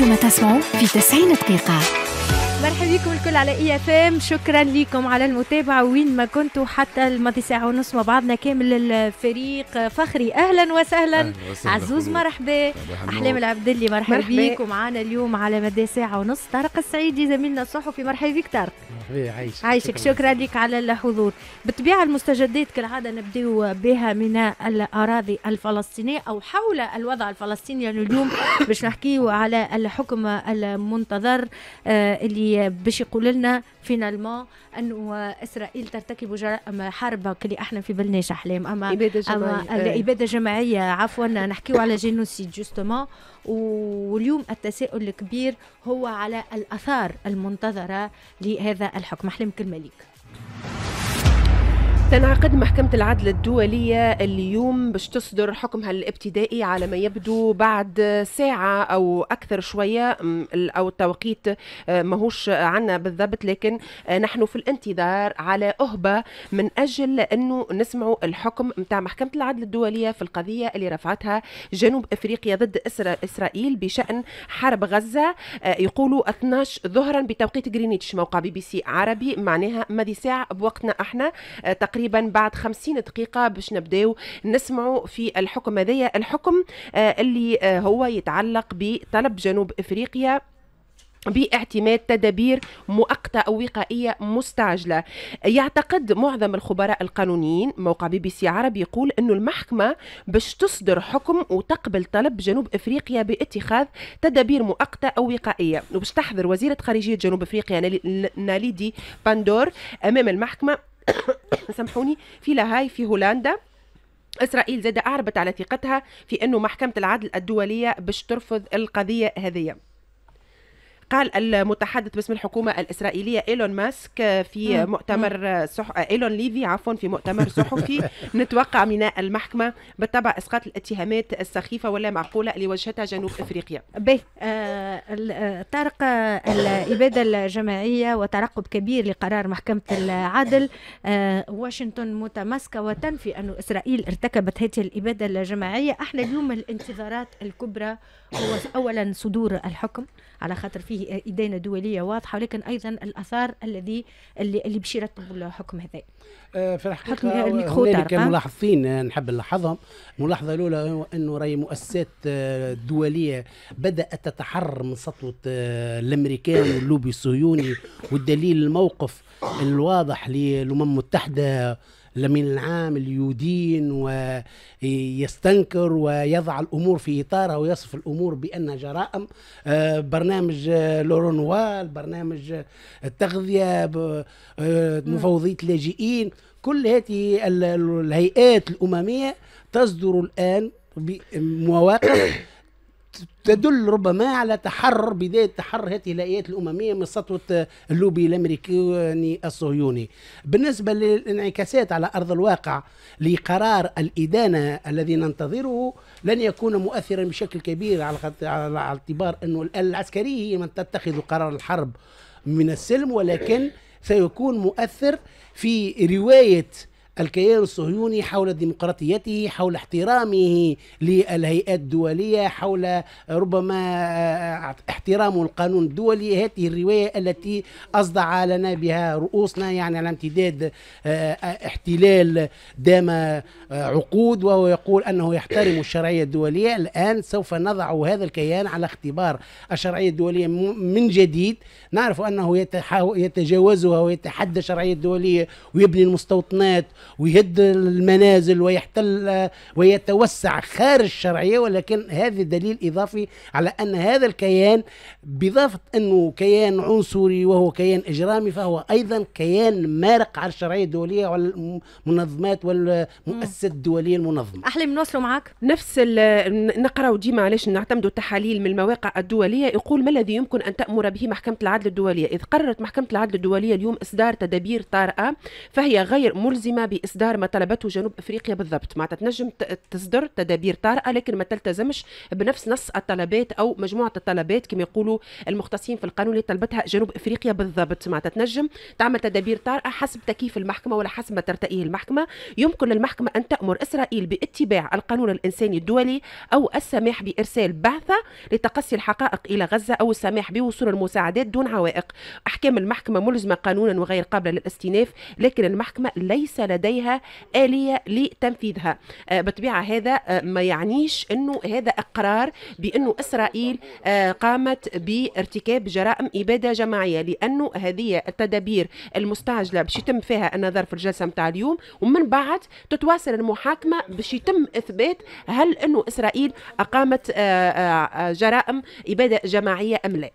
أنتم تسمعوا في 90 دقيقة. مرحبا بكم الكل على IFM شكرا لكم على المتابعة. وين ما كنتوا حتى الماضي ساعة ونص مع بعضنا كامل الفريق. فخري أهلا وسهلا, أهلا وسهلا عزوز مرحبا. أحلام العبدلي مرحبا بيك ومعنا اليوم على مدى ساعة ونص طارق السعيدي زميلنا الصحفي. مرحبا بك طارق. عايشك عايشك. شكرا. لك على الحضور. بالطبيعه المستجدات كالعاده نبداو بها من الأراضي الفلسطينية أو حول الوضع الفلسطيني. يعني اليوم باش نحكيو على الحكم المنتظر آه اللي باش يقول لنا finalement انه إسرائيل ترتكب جرائم حرب اللي إحنا في بالنا أحلام اما إبادة جماعية اما إبادة جماعية عفوا نحكيو على génocide justement واليوم التساؤل الكبير هو على الآثار المنتظرة لهذا الحكم. أحلام كلمة ليك. تنعقد محكمة العدل الدولية اليوم باش تصدر حكمها الابتدائي على ما يبدو بعد ساعة أو أكثر شوية أو التوقيت آه، ماهوش عنا بالضبط لكن آه، نحن في الانتظار على أهبة من أجل أنه نسمعوا الحكم متاع محكمة العدل الدولية في القضية اللي رفعتها جنوب أفريقيا ضد إسرائيل بشأن حرب غزة آه، يقولوا 12 ظهرا بتوقيت جرينتش موقع بي بي سي عربي معناها ماضي ساعة بوقتنا إحنا تقريبا بعد 50 دقيقة باش نبداو نسمعوا في الحكم هذايا. الحكم آه، اللي آه، هو يتعلق بطلب جنوب إفريقيا باعتماد تدابير مؤقتة أو وقائية مستعجلة. يعتقد معظم الخبراء القانونيين موقع بي بي سي عربي يقول أنه المحكمة باش تصدر حكم وتقبل طلب جنوب أفريقيا باتخاذ تدابير مؤقتة أو وقائية. وباش تحضر وزيرة خارجية جنوب أفريقيا ناليدي باندور أمام المحكمة سامحوني. في لاهاي في هولندا. إسرائيل زاد أعربت على ثقتها في أنه محكمة العدل الدولية باش ترفض القضية هذه. قال المتحدث باسم الحكومة الإسرائيلية إيلون ماسك في مؤتمر صح... إيلون ليفي عفوا في مؤتمر صحفي. نتوقع من المحكمة بالطبع إسقاط الاتهامات السخيفة ولا معقولة اللي وجهتها جنوب إفريقيا. به. آه, آه، طارق الإبادة الجماعية وترقب كبير لقرار محكمة العدل آه واشنطن متماسكة وتنفي أن إسرائيل ارتكبت هذه الإبادة الجماعية. إحنا اليوم الانتظارات الكبرى هو أولا صدور الحكم على خاطر فيه إدانة دولية واضحة ولكن أيضا الأثار الذي اللي, اللي باش الحكم هذا. آه، في الحقيقة هنالك ملاحظين نحب نلاحظهم. الملاحظة الأولى أنه راهي مؤسسات آه، دولية بدأت تتحرر من سطوة آه، الأمريكان واللوبي الصهيوني والدليل الموقف الواضح للأمم المتحدة الأمين العام اليدين ويستنكر ويضع الأمور في إطارها ويصف الأمور بأنها جرائم آه، برنامج لورونوال برنامج آه، مفوضية اللاجئين. كل هذه الهيئات الأممية تصدر الآن بمواقف تدل ربما على تحرر بداية تحرر هذه الهيئات الأممية من سطوة اللوبي الأمريكي الصهيوني. بالنسبة للانعكاسات على أرض الواقع لقرار الإدانة الذي ننتظره لن يكون مؤثرا بشكل كبير على اعتبار أنه الآلة العسكرية هي من تتخذ قرار الحرب من السلم ولكن سيكون مؤثر في رواية الكيان الصهيوني حول ديمقراطيته حول احترامه للهيئات الدولية حول ربما احترام القانون الدولي. هذه الرواية التي أصدع لنا بها رؤوسنا يعني على امتداد آه، احتلال دام آه، عقود وهو يقول أنه يحترم الشرعية الدولية. الآن سوف نضع هذا الكيان على اختبار الشرعية الدولية من جديد. نعرف أنه يتجاوزها ويتحدى الشرعية الدولية ويبني المستوطنات ويهد المنازل ويحتل ويتوسع خارج الشرعية ولكن هذا دليل إضافي على أن هذا الكيان بإضافة أنه كيان عنصري وهو كيان إجرامي فهو أيضا كيان مارق على الشرعية الدولية والمنظمات والمؤسسات الدولية المنظمة. أحلم نوصلوا معك؟ نفس نقرأ ديما علاش نعتمدوا تحاليل من المواقع الدولية؟ يقول ما الذي يمكن أن تأمر به محكمة العدل الدولية؟ إذ قررت محكمة العدل الدولية اليوم إصدار تدابير طارئة فهي غير ملزمة بإصدار ما طلبته جنوب أفريقيا بالضبط. معناتها تنجم تصدر تدابير طارئة لكن ما تلتزمش بنفس نص الطلبات أو مجموعة الطلبات كما يقولوا المختصين في القانون اللي طلبتها جنوب أفريقيا بالضبط. معناتها تنجم تعمل تدابير طارئة حسب تكييف المحكمة ولا حسب ما ترتئيه المحكمة. يمكن للمحكمة أن تأمر إسرائيل باتباع القانون الإنساني الدولي أو السماح بإرسال بعثة لتقصي الحقائق إلى غزة أو السماح بوصول المساعدات دون عوائق. أحكام المحكمة ملزمة قانونا وغير قابلة للاستئناف لكن المحكمة ليس لديها آلية لتنفيذها. آه، بطبيعة هذا آه، ما يعنيش إنه هذا إقرار بإنه إسرائيل آه، قامت بارتكاب جرائم إبادة جماعية لأنه هذه التدابير المستعجلة باش يتم فيها النظر في الجلسة نتاع اليوم ومن بعد تتواصل المحاكمة باش يتم إثبات هل إنه إسرائيل أقامت جرائم إبادة جماعية أم لا.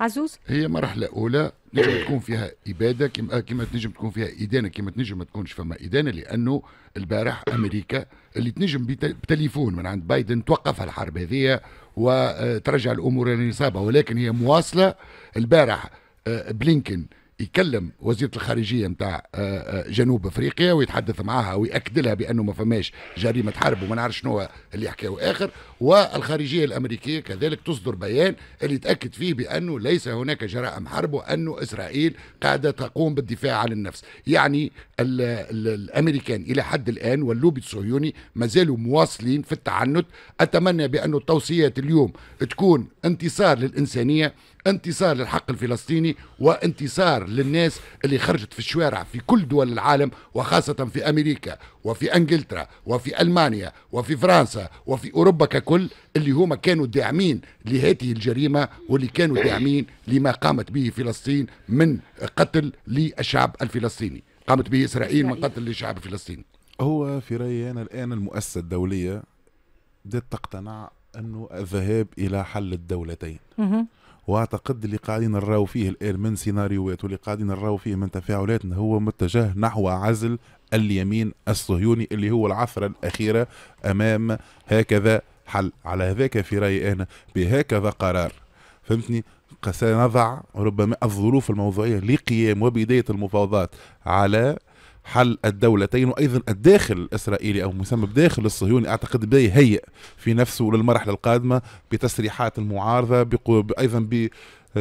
عزوز؟ هي مرحلة أولى نجم تكون فيها إبادة كما كما تنجم تكون فيها إدانة كما تنجم ما تكونش فما إدانة لأنه البارح أمريكا اللي تنجم بتليفون من عند بايدن توقف الحرب هذه وترجع الأمور لنصابها ولكن هي مواصلة. البارح آه، بلينكن يكلم وزيرة الخارجية نتاع آه، آه، جنوب أفريقيا ويتحدث معها وياكد لها بأنه ما فماش جريمة حرب وما نعرف شنو اللي حكاو اخر والخارجية الأمريكية كذلك تصدر بيان اللي تاكد فيه بأنه ليس هناك جرائم حرب وانه إسرائيل قاعدة تقوم بالدفاع عن النفس. يعني ال ال الأمريكان إلى حد الآن واللوبي الصهيوني ما زالوا مواصلين في التعنت. أتمنى بانه التوصيات اليوم تكون انتصار للإنسانية انتصار للحق الفلسطيني وانتصار للناس اللي خرجت في الشوارع في كل دول العالم وخاصة في أمريكا وفي أنجلترا وفي ألمانيا وفي فرنسا وفي أوروبا ككل. اللي هما كانوا داعمين لهذه الجريمة واللي كانوا داعمين لما قامت به فلسطين من قتل للشعب الفلسطيني. قامت به إسرائيل من قتل للشعب الفلسطيني. هو في رأيي أنا الآن المؤسسة الدولية بدأت تقتنع أنه الذهاب إلى حل الدولتين. واعتقد اللي قاعدين نراو فيه الآن من سيناريوهات واللي قاعدين نراو فيه من تفاعلات هو متجه نحو عزل اليمين الصهيوني اللي هو العثرة الأخيرة أمام هكذا حل. على هذاك في رأيي أنا بهكذا قرار. فهمتني؟ سنضع ربما الظروف الموضوعية لقيام وبداية المفاوضات على حل الدولتين وأيضا الداخل الإسرائيلي أو مسمى بداخل الصهيوني أعتقد بدا يهيئ في نفسه للمرحلة القادمة بتسريحات المعارضة أيضا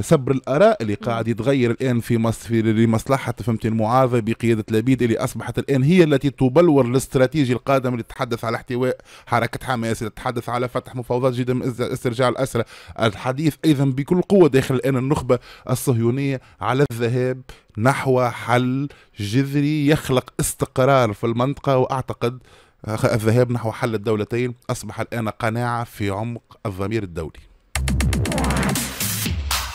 سبر الآراء اللي قاعد يتغير الآن في مصر في لمصلحة فهمت المعارضه بقيادة لبيد اللي أصبحت الآن هي التي تبلور الاستراتيجي القادم اللي تتحدث على احتواء حركة حماس اللي تتحدث على فتح مفاوضات جديده من استرجاع الأسرى. الحديث أيضا بكل قوة داخل الآن النخبة الصهيونية على الذهاب نحو حل جذري يخلق استقرار في المنطقة وأعتقد الذهاب نحو حل الدولتين أصبح الآن قناعة في عمق الضمير الدولي.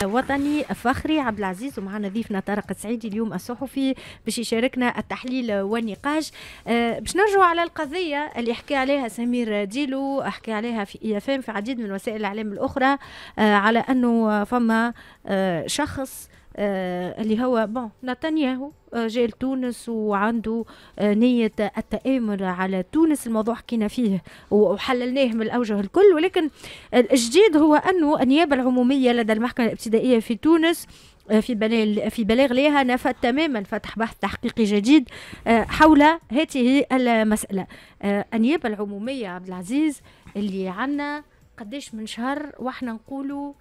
وطني فخري عبد العزيز ومعنا ضيفنا طارق السعيدي اليوم الصحفي باش يشاركنا التحليل والنقاش. أه باش نرجعوا على القضية اللي حكى عليها سمير ديلو حكى عليها في اي في عديد من وسائل الإعلام الأخرى أه على أنه فما أه شخص آه اللي هو bon نتنياهو. آه جاي لتونس وعنده آه نية التآمر على تونس الموضوع حكينا فيه وحللناه من الأوجه الكل. ولكن الجديد هو أنه النيابة العمومية لدى المحكمة الابتدائية في تونس آه، في بلاغ في بلاغ لها نفت تماما فتح بحث تحقيقي جديد حول هذه المسألة. النيابة العمومية عبد العزيز اللي عنا قديش من شهر وإحنا نقولوا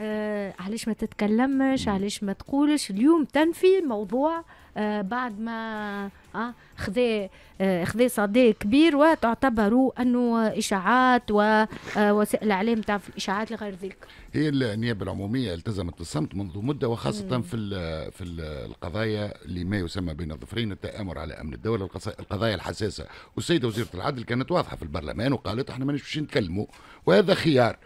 آه علاش ما تتكلمش علاش ما تقولش. اليوم تنفي موضوع آه بعد ما آه خذا آه خذا صدى كبير وتعتبر أنه إشاعات ووسائل آه، الاعلام تعرف الإشاعات لغير ذلك. هي النيابة العمومية التزمت بالصمت منذ مدة وخاصة مم. في في القضايا اللي ما يسمى بين الظفرين التآمر على أمن الدولة القضايا الحساسة. والسيدة وزيرة العدل كانت واضحة في البرلمان وقالت إحنا مانيش باش نتكلموا وهذا خيار.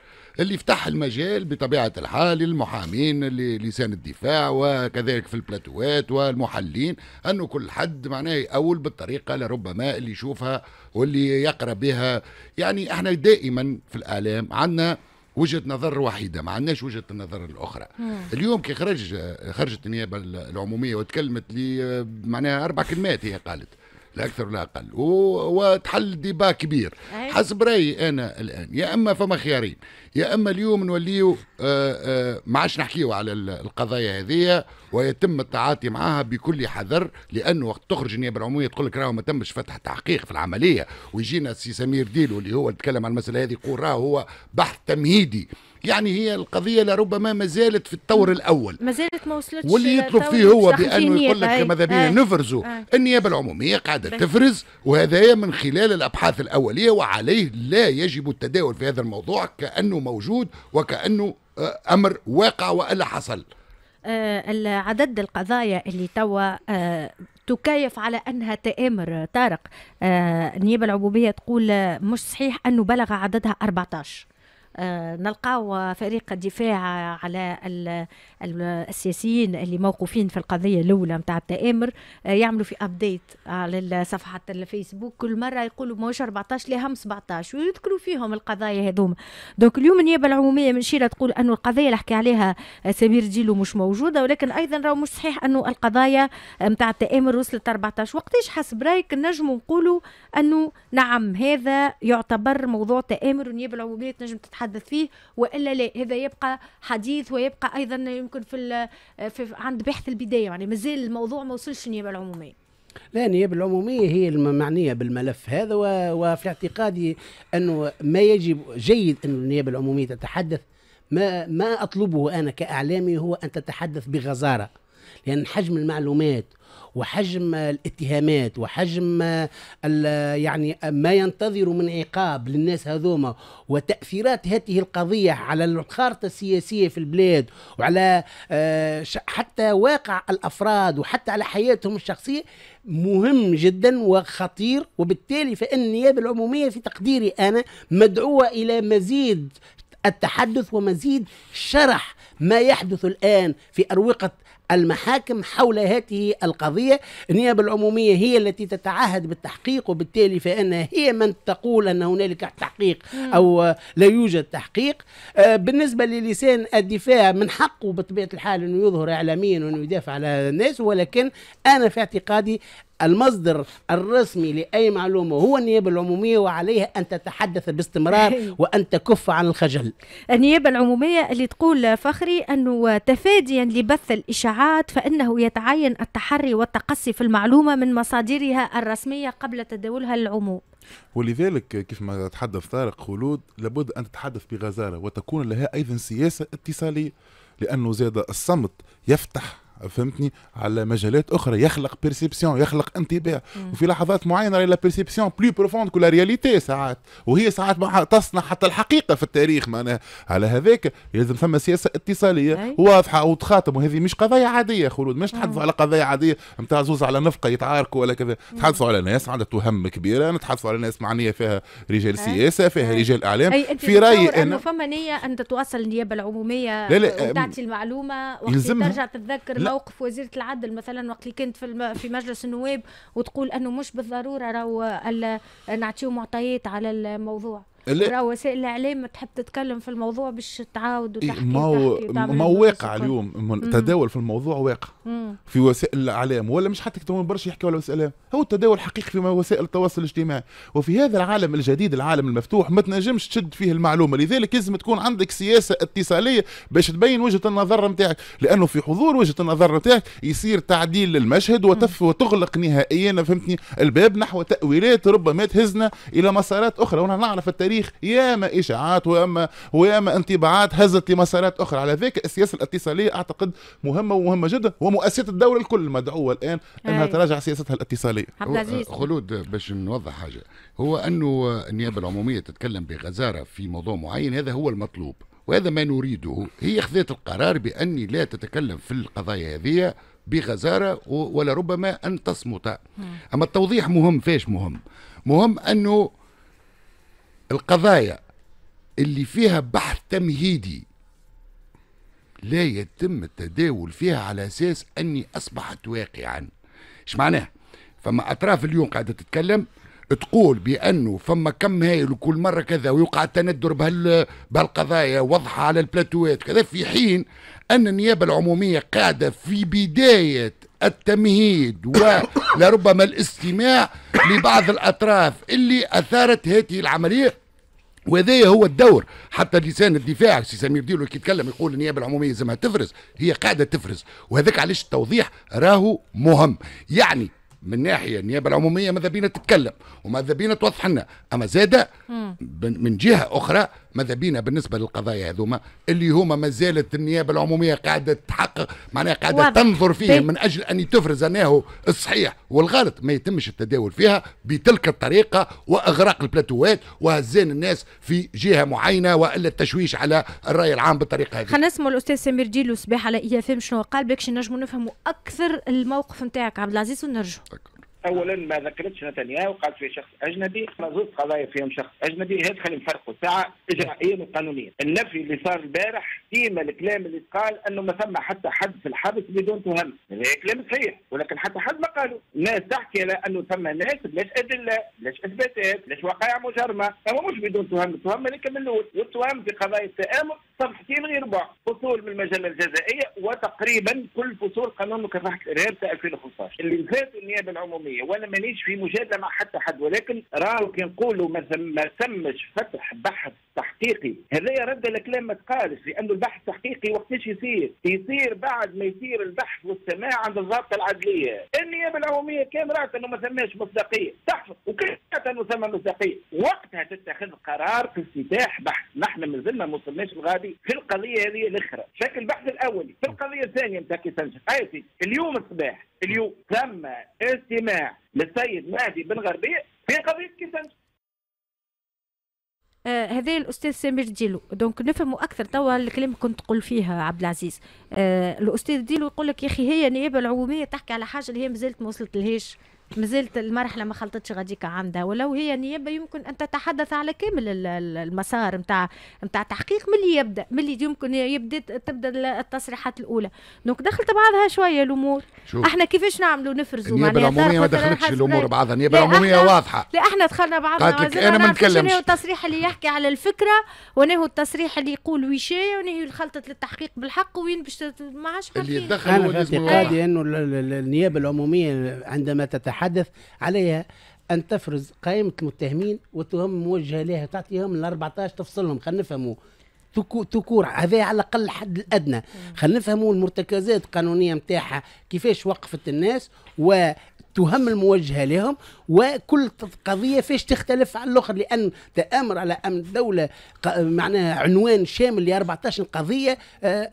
اللي فتح المجال بطبيعة الحال للمحامين لسان الدفاع وكذلك في البلاتوات والمحلين أنه كل حد معناه يأول بالطريقة لربما اللي يشوفها واللي يقرأ بها. يعني إحنا دائما في الإعلام عندنا وجهة نظر وحيدة ما عندناش وجهة النظر الأخرى. مم. اليوم كي خرج خرجت النيابة العمومية وتكلمت لي معناها أربع كلمات هي قالت لا أكثر ولا أقل. وتحل ديبا كبير. حسب رأيي أنا الآن يا إما فما خيارين يا أما اليوم نوليو آه، آه، ما عادش نحكيو على القضايا هذه ويتم التعاطي معها بكل حذر لأنه وقت تخرج النيابه العمومية تقول لك راهو ما تمش فتح تحقيق في العملية. ويجينا السي سمير ديلو اللي هو تكلم عن المسألة هذه يقول راهو هو بحث تمهيدي. يعني هي القضية لربما ما زالت في الطور الأول. ما زالت ما وصلتش واللي يطلب فيه هو بانه يقول لك ماذا بينا نفرزوا النيابة العمومية قاعدة تفرز وهذا من خلال الأبحاث الأولية وعليه لا يجب التداول في هذا الموضوع كأنه موجود وكأنه آه، أمر واقع وألا حصل. آه عدد القضايا اللي توا آه تكيف على أنها تآمر طارق آه النيابة العمومية تقول مش صحيح أنه بلغ عددها 14 آه، نلقاو فريق الدفاع على السياسيين اللي موقوفين في القضية الأولى نتاع التآمر آه، يعملوا في update على صفحه الفيسبوك. كل مرة يقولوا ماهوش 14 لهم 17 ويذكروا فيهم القضايا هذوما. donc اليوم النيابة العمومية من شيرة تقول أنه القضية اللي حكى عليها سمير جيلو مش موجودة ولكن أيضا راهو مش صحيح أنه القضايا نتاع التآمر وصلت 14 وقتاش حسب رأيك نجموا نقولوا أنه نعم هذا يعتبر موضوع تآمر والنيابة العمومية تنجم تتحدث نتحدث فيه وإلا لا هذا يبقى حديث ويبقى أيضا يمكن في, في عند بحث البداية يعني مازال الموضوع ما وصلش النيابة العمومية. لا النيابة العمومية هي المعنية بالملف هذا وفي اعتقادي أنه ما يجب جيد أن النيابة العمومية تتحدث. ما ما أطلبه أنا كإعلامي هو أن تتحدث بغزارة. لأن حجم المعلومات وحجم الاتهامات وحجم يعني ما ينتظر من عقاب للناس هذوما وتأثيرات هذه القضية على الخارطة السياسية في البلاد وعلى آه، حتى واقع الأفراد وحتى على حياتهم الشخصية مهم جدا وخطير. وبالتالي فإن النيابة العمومية في تقديري أنا مدعوة إلى مزيد التحدث ومزيد شرح ما يحدث الآن في أروقة المحاكم حول هذه القضية. النيابة العمومية هي التي تتعهد بالتحقيق وبالتالي فإنها هي من تقول أن هنالك تحقيق أو لا يوجد تحقيق. آه، بالنسبة للسان الدفاع من حقه بطبيعة الحال أنه يظهر إعلاميا وأنه يدافع على الناس ولكن أنا في اعتقادي المصدر الرسمي لأي معلومة هو النيابة العمومية وعليها أن تتحدث باستمرار وأن تكف عن الخجل. النيابة العمومية اللي تقول فخري أنه تفاديا لبث الإشاعات فإنه يتعين التحري والتقصي في المعلومة من مصادرها الرسمية قبل تداولها للعموم ولذلك كيف ما تحدث طارق خلود لابد أن تتحدث بغزارة وتكون لها أيضا سياسة اتصالية لأنه زاد الصمت يفتح فهمتني؟ على مجالات أخرى. يخلق perception يخلق انطباع. وفي لحظات معينة la perception plus profonde que la réalité ساعات. وهي ساعات تصنع حتى الحقيقة في التاريخ معناها. على هذاك لازم ثم سياسة اتصالية واضحة وتخاطب وهذه مش قضايا عادية خلود. مش تحدثوا على قضايا عادية. نتاع زوز على نفقة يتعاركوا ولا كذا. تحدثوا على ناس عندها تهم كبيرة. نتحدثوا على ناس معنية فيها رجال سياسة فيها رجال إعلام. في رأيي أنه فما نية أن توصل النيابة العمومية لا لا وتعطي المعلومة وقت ترجع تتذكر موقف وزيرة العدل مثلا وقت اللي كنت في في مجلس النواب وتقول أنه مش بالضرورة راهو نعطيو معطيات على الموضوع. راهو وسائل الإعلام تحب تتكلم في الموضوع باش تعاود وتحكي ما هو ما هو واقع اليوم. التداول في الموضوع واقع. مم. في وسائل الإعلام. ولا مش حتى يكتبون برشا يحكوا على وسائل هو التداول حقيقي في وسائل التواصل الاجتماعي. وفي هذا العالم الجديد العالم المفتوح ما تنجمش تشد فيه المعلومة. لذلك لازم تكون عندك سياسة اتصالية باش تبين وجهة النظر نتاعك. لأنه في حضور وجهة النظر نتاعك يصير تعديل للمشهد وتف وتغلق نهائيا فهمتني؟ الباب نحو تأويلات ربما تهزنا إلى مسارات أخرى. وأنا نعرف التاريخ التاريخ ياما إشاعات وياما وياما انطباعات هزت لمسارات أخرى. على ذلك السياسة الاتصالية أعتقد مهمة ومهمة جدا ومؤسسات الدولة الكل مدعوة الآن أنها تراجع سياستها الاتصالية. خلود باش نوضح حاجة. هو أنه النيابة العمومية تتكلم بغزارة في موضوع معين هذا هو المطلوب وهذا ما نريده. هي اخذت القرار بأني لا تتكلم في القضايا هذه بغزارة ولربما أن تصمت. أما التوضيح مهم فاش مهم؟ مهم أنه القضايا اللي فيها بحث تمهيدي لا يتم التداول فيها على أساس أني أصبحت واقعا. إيش معناه فما أطراف اليوم قاعدة تتكلم تقول بأنه فما كم هايل وكل مرة كذا ويوقع التندر بهال بهالقضايا واضحه على البلاتوات كذا في حين أن النيابة العمومية قاعدة في بداية التمهيد ولربما الاستماع لبعض الأطراف اللي أثارت هذه العملية. وهذا هو الدور. حتى لسان الدفاع سي سمير ديلو كي يتكلم يقول النيابة العمومية لازمها تفرز هي قاعدة تفرز. وهذاك علاش التوضيح راهو مهم. يعني من ناحية النيابة العمومية ماذا بينا تتكلم؟ وماذا بينا توضح لنا؟ أما زاده من جهة أخرى ماذا بينا بالنسبة للقضايا هذوما اللي هما ما زالت النيابة العمومية قاعدة تحقق معناها قاعدة واضح. تنظر فيهم من أجل أن تفرز انه الصحيح والغلط ما يتمش التداول فيها بتلك الطريقة وأغراق البلاتوات وهزان الناس في جهة معينة وإلا التشويش على الرأي العام بالطريقة هذه. خلينا نسمعوا الأستاذ سمير ديلو صباح على إي أف أم شنو قال باش نجموا نفهموا أكثر الموقف نتاعك عبد العزيز ونرجع. اولا ما ذكرتش نتنياهو قالت فيه شخص أجنبي زوج قضايا فيهم شخص أجنبي هذا خلينا نفرقوا. ساعة اجرائيا وقانونيا النفي اللي صار البارح ديما الكلام اللي قال إنه ما ثم حتى حد في الحبس بدون تهم. هذا كلام صحيح ولكن حتى حد ما قالوا الناس تحكي على إنه ثم ناس بلاش أدلة بلاش إثباتات بلاش وقائع مجرمة. هو مش بدون تهم. التهم اللي كملوش والتهم في قضايا التآمر صفحتين غير بعض. فصول من المجلة الجزائية وتقريبا كل فصول قانون مكافحة الارهاب 2015 اللي فات النيابة العمومية وأنا مانيش في مجادلة مع حتى حد ولكن راهو كي نقولوا ما تمش فتح بحث تحقيقي هذا يرد الكلام ما تقالش لأنه البحث التحقيقي وقتاش يصير؟ يصير بعد ما يصير البحث والسماع عند الضابطه العدلية. النيابة العمومية كان رأت إنه ما ثماش مصداقية تحفظ وكيف إنه ثم مصداقية. وقتها تتخذ قرار في افتتاح بحث نحن ما زلنا ما وصلناش الغادي في القضية هذه الأخرى. شكل البحث الأولي في القضية الثانية نتاع كيسانجا اليوم الصباح اليوم ثم استماع للسيد مهدي بن غربيه في قضية كيسانجا آه هذا الأستاذ سمير ديلو. donc نفهموا أكثر توا الكلام كنت تقول فيها عبد العزيز. آه الأستاذ ديلو يقول لك يا أخي هي النيابه العمومية تحكي على حاجة اللي هي مازالت ما وصلت لهاش. مازالت المرحلة ما خلطتش غاديك عندها ولو هي نيابة يمكن أن تتحدث على كامل المسار نتاع نتاع تحقيق من اللي يبدأ من اللي يمكن يبدأ تبدأ التصريحات الأولى. دونك دخلت بعضها شوية الأمور. شوف. إحنا كيفاش نعملوا نفرزوا؟ النيابة العمومية ما دخلتش الأمور بعضها النيابة العمومية واضحة. لا إحنا دخلنا بعضنا قالت لك أنا ما نتكلمش. التصريح اللي يحكي على الفكرة ونهو التصريح اللي يقول ويشي ونهو الخلطة للتحقيق بالحق وين باش ما عادش اللي يتدخل هو اعتقادي أنه النيابة العمومية عندما تتحدث عليها أن تفرز قائمة المتهمين والتهم موجهة لها تعطيهم ال 14 تفصلهم خلينا نفهموا تكور هذا على الأقل الحد الأدنى. خلينا نفهموا المرتكزات القانونية نتاعها كيفاش وقفت الناس و تهم الموجهة لهم وكل قضية فيش تختلف عن الآخر لأن تأمر على أمن الدولة معناها عنوان شامل ل 14 قضيه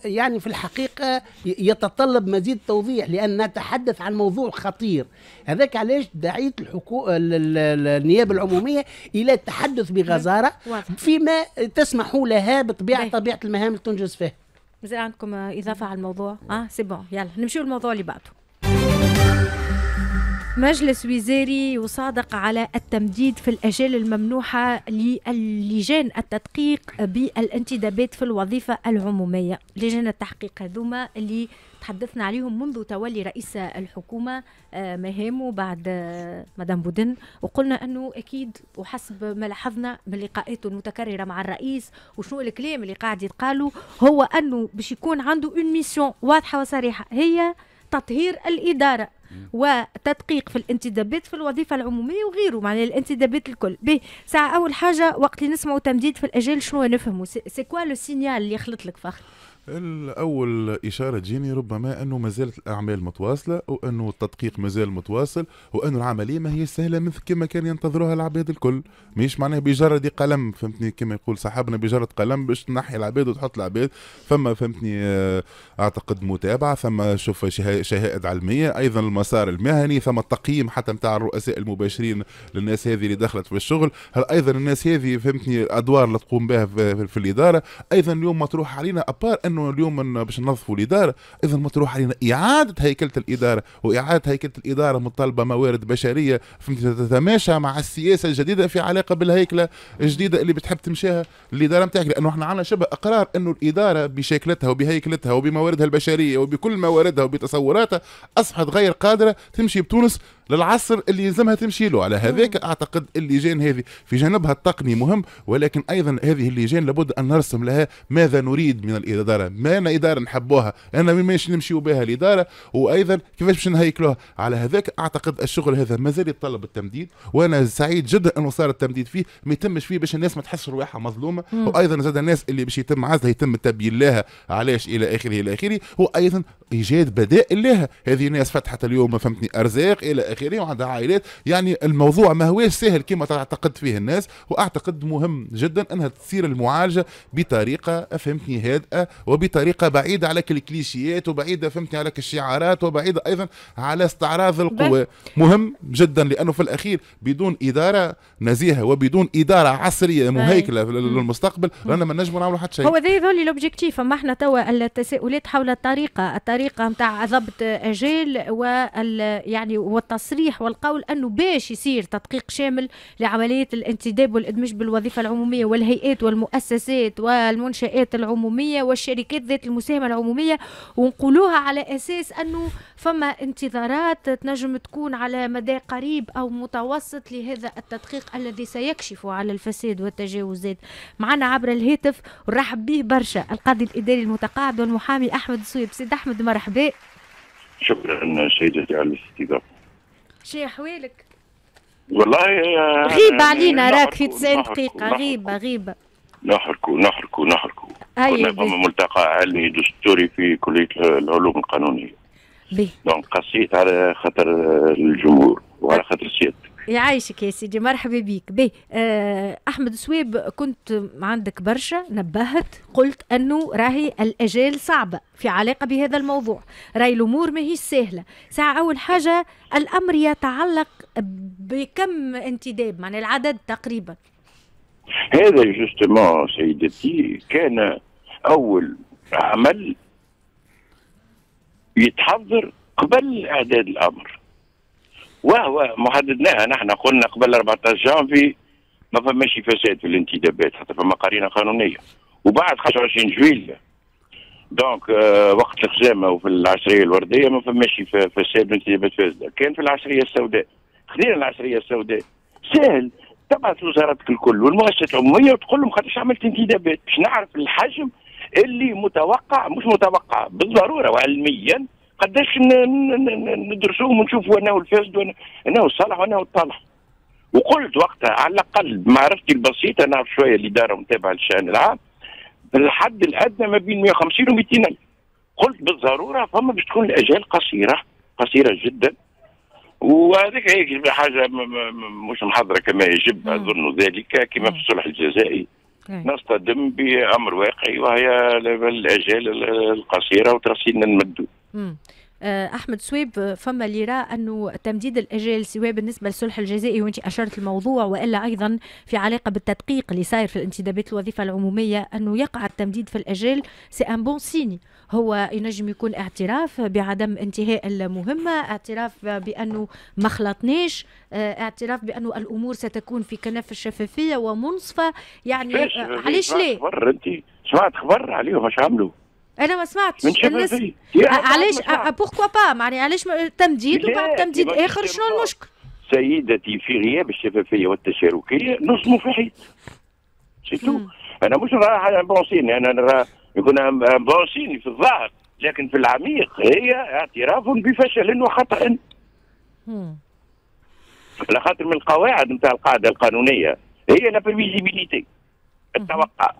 يعني في الحقيقة يتطلب مزيد توضيح لأن نتحدث عن موضوع خطير. هذاك علاش دعيت الحكو... النيابة العمومية إلى التحدث بغزارة فيما تسمح لها بطبيعة طبيعة المهام اللي تنجز فيها مازال عندكم إضافة على الموضوع؟ آه c'est bon يلا نمشيو للموضوع اللي بعده. مجلس وزاري يصادق على التمديد في الأجال الممنوحة للجان التدقيق بالانتدابات في الوظيفة العمومية. لجان التحقيق هذوما اللي تحدثنا عليهم منذ تولي رئيس الحكومة آه، مهامه بعد آه، مدام بودن. وقلنا أنه أكيد وحسب ما لاحظنا من لقاءاته المتكررة مع الرئيس وشنو الكلام اللي قاعد يتقالوا هو أنه باش يكون عنده une mission واضحة وصريحة. هي تطهير الإدارة وتدقيق في الانتدابات في الوظيفة العمومية وغيره معناها الانتدابات الكل. به ساعة أول حاجة وقت اللي نسمعوا تمديد في الاجال شنو نفهموا؟ c'est quoi le signal اللي يخلط لك فخر؟ الأول إشارة تجيني ربما أنه ما زالت الأعمال متواصلة وأنه التدقيق ما زال متواصل وأنه العملية ما هي سهلة مثل كما كان ينتظروها العباد الكل. مش معناها بجرد قلم فهمتني؟ كما يقول صاحبنا بجرد قلم باش تنحي العباد وتحط العباد. فما فهمتني آه، أعتقد متابعة ثم شوف شهائد علمية أيضا المسار المهني ثم التقييم حتى نتاع الرؤساء المباشرين للناس هذه اللي دخلت في الشغل. هل أيضا الناس هذه فهمتني الأدوار اللي تقوم بها في, في الإدارة. أيضا اليوم مطروح علينا أبار إنه اليوم باش ننظفوا الإدارة اذا مطروح علينا. إعادة هيكلة الإدارة وإعادة هيكلة الإدارة متطلبة موارد بشرية تتماشى مع السياسة الجديدة في علاقة بالهيكلة الجديدة اللي بتحب تمشيها الإدارة نتاعك لأنه إحنا عندنا شبه إقرار إنه الإدارة بشكلتها وبهيكلتها وبمواردها البشرية وبكل مواردها وبتصوراتها أصبحت غير قادرة تمشي بتونس للعصر اللي يلزمها تمشي له. على هذاك أعتقد اللجان هذه في جانبها التقني مهم ولكن أيضا هذه اللجان لابد أن نرسم لها ماذا نريد من الإدارة. ما أنا إدارة نحبوها أنا ماش نمشيو بها الإدارة؟ وأيضا كيفاش باش نهيكلوها؟ على هذاك أعتقد الشغل هذا مازال يتطلب التمديد وأنا سعيد جدا انه صار التمديد فيه. ما يتمش فيه باش الناس ما تحسش روحها مظلومة. وأيضا زاد الناس اللي باش يتم عزلها يتم تبيين لها علاش إلى آخره إلى آخره. وأيضا إيجاد بدائل لها. هذه ناس فتحت اليوم فهمتني أرزاق إلى آخره. وعندها عائلات. يعني الموضوع ما هوش سهل كما تعتقد فيه الناس وأعتقد مهم جدا أنها تصير المعالجة بطريقة فهمتني هادئة وبطريقة بعيدة على كل الكليشيات وبعيدة فهمتني على الشعارات وبعيدة أيضا على استعراض القوة. مهم جدا لأنه في الأخير بدون إدارة نزيهة وبدون إدارة عصرية مهيكلة للمستقبل رانا ما نجموا نعملوا حتى شيء. هو ذا يظل l'objectif أما إحنا توا التساؤلات حول الطريقة الطريقة نتاع ضبط اجال وال يعني والتصريح والقول أنه باش يصير تدقيق شامل لعملية الانتداب والإدماج بالوظيفة العمومية والهيئات والمؤسسات والمنشآت العمومية والشركات ذات المساهمة العمومية ونقولوها على أساس أنه فما انتظارات تنجم تكون على مدى قريب أو متوسط لهذا التدقيق الذي سيكشف على الفساد والتجاوزات. معنا عبر الهاتف ونرحب به برشا القاضي الإداري المتقاعد والمحامي أحمد السويب سيد أحمد مرحبا. شكرا سيدتي على الاستضافة. شي احوالك والله غيبة علينا راك في 90 دقيقة غيبة غيبة نحركوا نحركوا نحركوا كنا فما ملتقى علمي دستوري في كلية العلوم القانونية. بي. donc قصيت على خاطر الجمهور وعلى خاطر سيادتك. يعيشك يا سيدي مرحبا بك بي آه أحمد صواب كنت عندك برشا نبهت قلت أنه راهي الاجال صعبة في علاقة بهذا الموضوع. راهي الأمور ماهيش سهلة. ساعة أول حاجة الأمر يتعلق بكم انتداب؟ معنى العدد تقريبا. هذا justement سيدتي كان أول عمل يتحضر قبل أعداد الأمر. وهو محددناها. نحن قلنا قبل 14 جانفي ما فماش فساد في الانتدابات حتى فما قرينة قانونية. وبعد 25 جويلية donc آه وقت الخزامى وفي العشرية الوردية ما فماش فساد وانتدابات فاسده كان في العشرية السوداء. خلينا العشرية السوداء. سهل. تبعث وزارتك الكل والمؤسسات العمومية وتقول لهم خاطرش عملت انتدابات. باش نعرف الحجم اللي متوقع مش متوقع بالضرورة وعلميا قداش ندرسوهم ونشوفوا أنه الفاسد وانه الصالح وأنه الطالح. وقلت وقتها على الأقل بمعرفتي البسيطة نعرف شوية الاداره متابعة للشأن العام. الحد الأدنى ما بين 150 و 200 ألف. قلت بالضرورة فما باش تكون الاجال قصيرة قصيرة جدا. وهذيك هيك حاجة مش محضرة كما يجب أظن ذلك كما في الصلح الجزائي. نصطدم بأمر واقعي وهي الاجال القصيرة وترسينا نمدوا أحمد سويب فما اللي يرى انه تمديد الاجال سواء بالنسبة للصلح الجزائي وانت اشرت الموضوع وإلا أيضا في علاقة بالتدقيق اللي صاير في الانتدابات الوظيفة العمومية أنه يقع التمديد في الاجال c'est un bon signe. هو ينجم يكون اعتراف بعدم انتهاء المهمة اعتراف بأنه ما خلطناش اعتراف بأنه الأمور ستكون في كنف الشفافيه ومنصفة. يعني علاش ليه؟ خبر انت سمعت خبر عليهم إيش عملوا أنا ما سمعتش. الناس علاش؟ pourquoi pas معني علاش تمديد وبعد تمديد آخر شنو المشكل؟ سيدتي في غياب الشفافية والتشاركية نصموا في حيط. c'est tout أنا مش نراها bon signe أنا نرى يكون bon signe في الظاهر لكن في العميق هي اعتراف بفشل وخطأ. على خاطر من القواعد نتاع القاعدة القانونية هي la prévisibilité التوقع.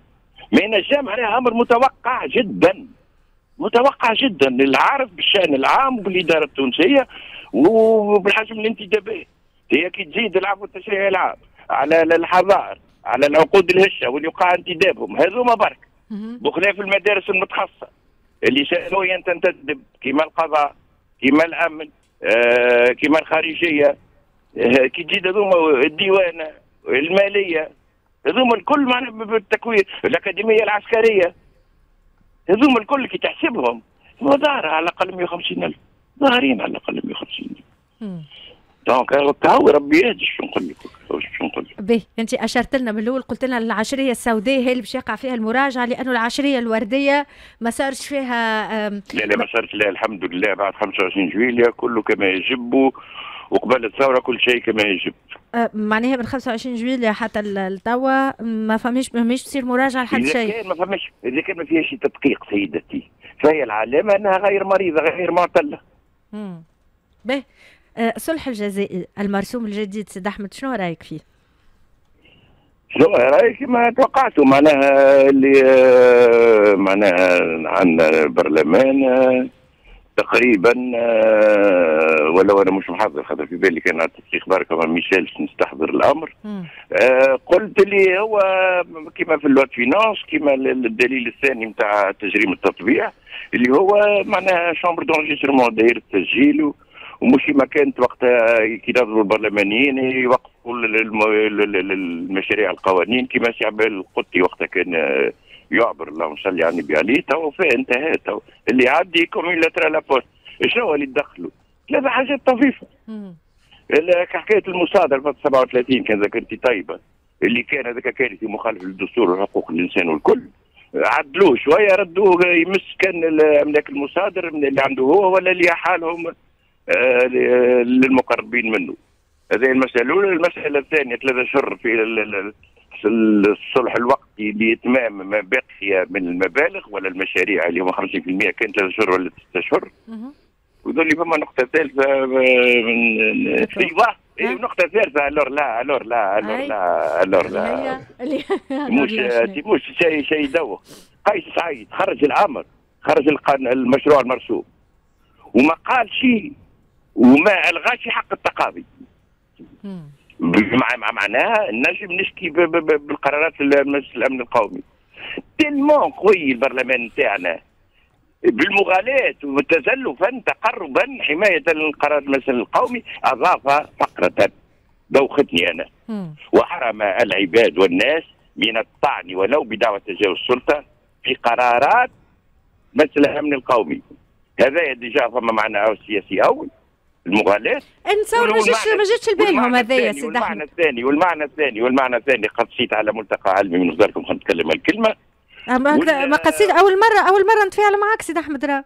ما ينجم معناها أمر متوقع جدا. متوقع جدا. للعارف بالشأن العام وبالإدارة التونسية وبالحجم الانتدابات هي كي تزيد العفو التشريعي العام على الحضار على العقود الهشة واللي يقع انتدابهم هذوما برك. بخلاف المدارس المتخصصة. اللي سنويا تنتدب كما القضاء كما الأمن آه كما الخارجية. آه كي تزيد هذوما الديوانة المالية. هذوما الكل معنا بالتكوين الأكاديمية العسكرية. هذوما الكل كي تحسبهم ظاهر على الأقل 150 ألف. ظاهرين على الأقل 150 ألف. دونك هو ربي يهدي شو نقول لك؟ شو نقول لك؟ به أنت أشرت لنا من الأول قلت لنا العشرية السوداء هي اللي باش يقع فيها المراجعة لأنه العشرية الوردية ما صارش فيها لا لا ما صارش لا الحمد لله بعد 25 جويليا كله كما يجب. وقبل الثورة كل شيء كما يجب. أه معناها من 25 جويلية حتى التوا ما فماش ما فماش تصير مراجعة لحد شيء. كان ما فماش اذا كان ما فيهاش تدقيق سيدتي. فهي العلامه أنها غير مريضة غير معتلة. به أه صلح الجزائي المرسوم الجديد سيد أحمد شنو رأيك فيه؟ شنو رأيك؟ ما توقعته. معناها اللي آه، معناها عندنا البرلمان آه، تقريبا آه، ولو أنا مش محضر خاطر في بالي كان التدقيق بركه ما ميشيلش نستحضر الأمر. قلت لي هو كما في اللوت فينانس كما الدليل الثاني نتاع تجريم التطبيع اللي هو معناها شامبر دونجيسترمون داير التسجيل ومش ما كانت وقتها كي نظروا البرلمانيين يوقفوا المشاريع القوانين كما سي عبال القطي وقتها كان يعبر اللهم صل على النبي. عليه تو فيه انتهى تو. اللي عدي كوميلاترا لابوست شنو اللي دخلوا؟ ثلاثة حاجات طفيفة حكاية المصادرة 37 كان ذكرتي طيبة. اللي كان هذاك كارثي مخالف للدستور وحقوق الإنسان والكل. عدلوه شوية ردوه يمس كان الأملاك المصادر اللي عنده هو ولا اللي حالهم آه، للمقربين منه. هذه المسألة الأولى. المسألة الثانية ثلاثة أشهر في الصلح الوقتي لإتمام ما بقي من المبالغ ولا المشاريع اللي هم 50% كان ثلاثة أشهر ولا أشهر وذول لي فما نقطة ثالثة من أيوه نقطة ثالثة ألور لا ألور لا ألور لا ألور لا. مش مش شيء شيء دوخ قيس سعيد خرج الأمر خرج المشروع المرسوم. وما قال شيء وما ألغاش حق التقاضي. مع معناها نجم نشكي بالقرارات المجلس الأمن القومي. تلمون قوي البرلمان نتاعنا. بالمغالاة وتزلفا تقربا حماية القرار المجلس القومي أضاف فقرة دوختني أنا. وحرم العباد والناس من الطعن ولو بدعوة تجاوز السلطة في قرارات مجلس الأمن القومي. هذا ديجا فما معنى سياسي أول. المغالاة نتصور ما جاتش ما جاتش لبالهم هذا يا سيدي والمعنى الثاني والمعنى الثاني والمعنى الثاني قصيت على ملتقى علمي من غيركم خلينا نتكلم الكلمة. ما قصيت أول مرة أول مرة نتفاعل معك سيدي أحمد راه.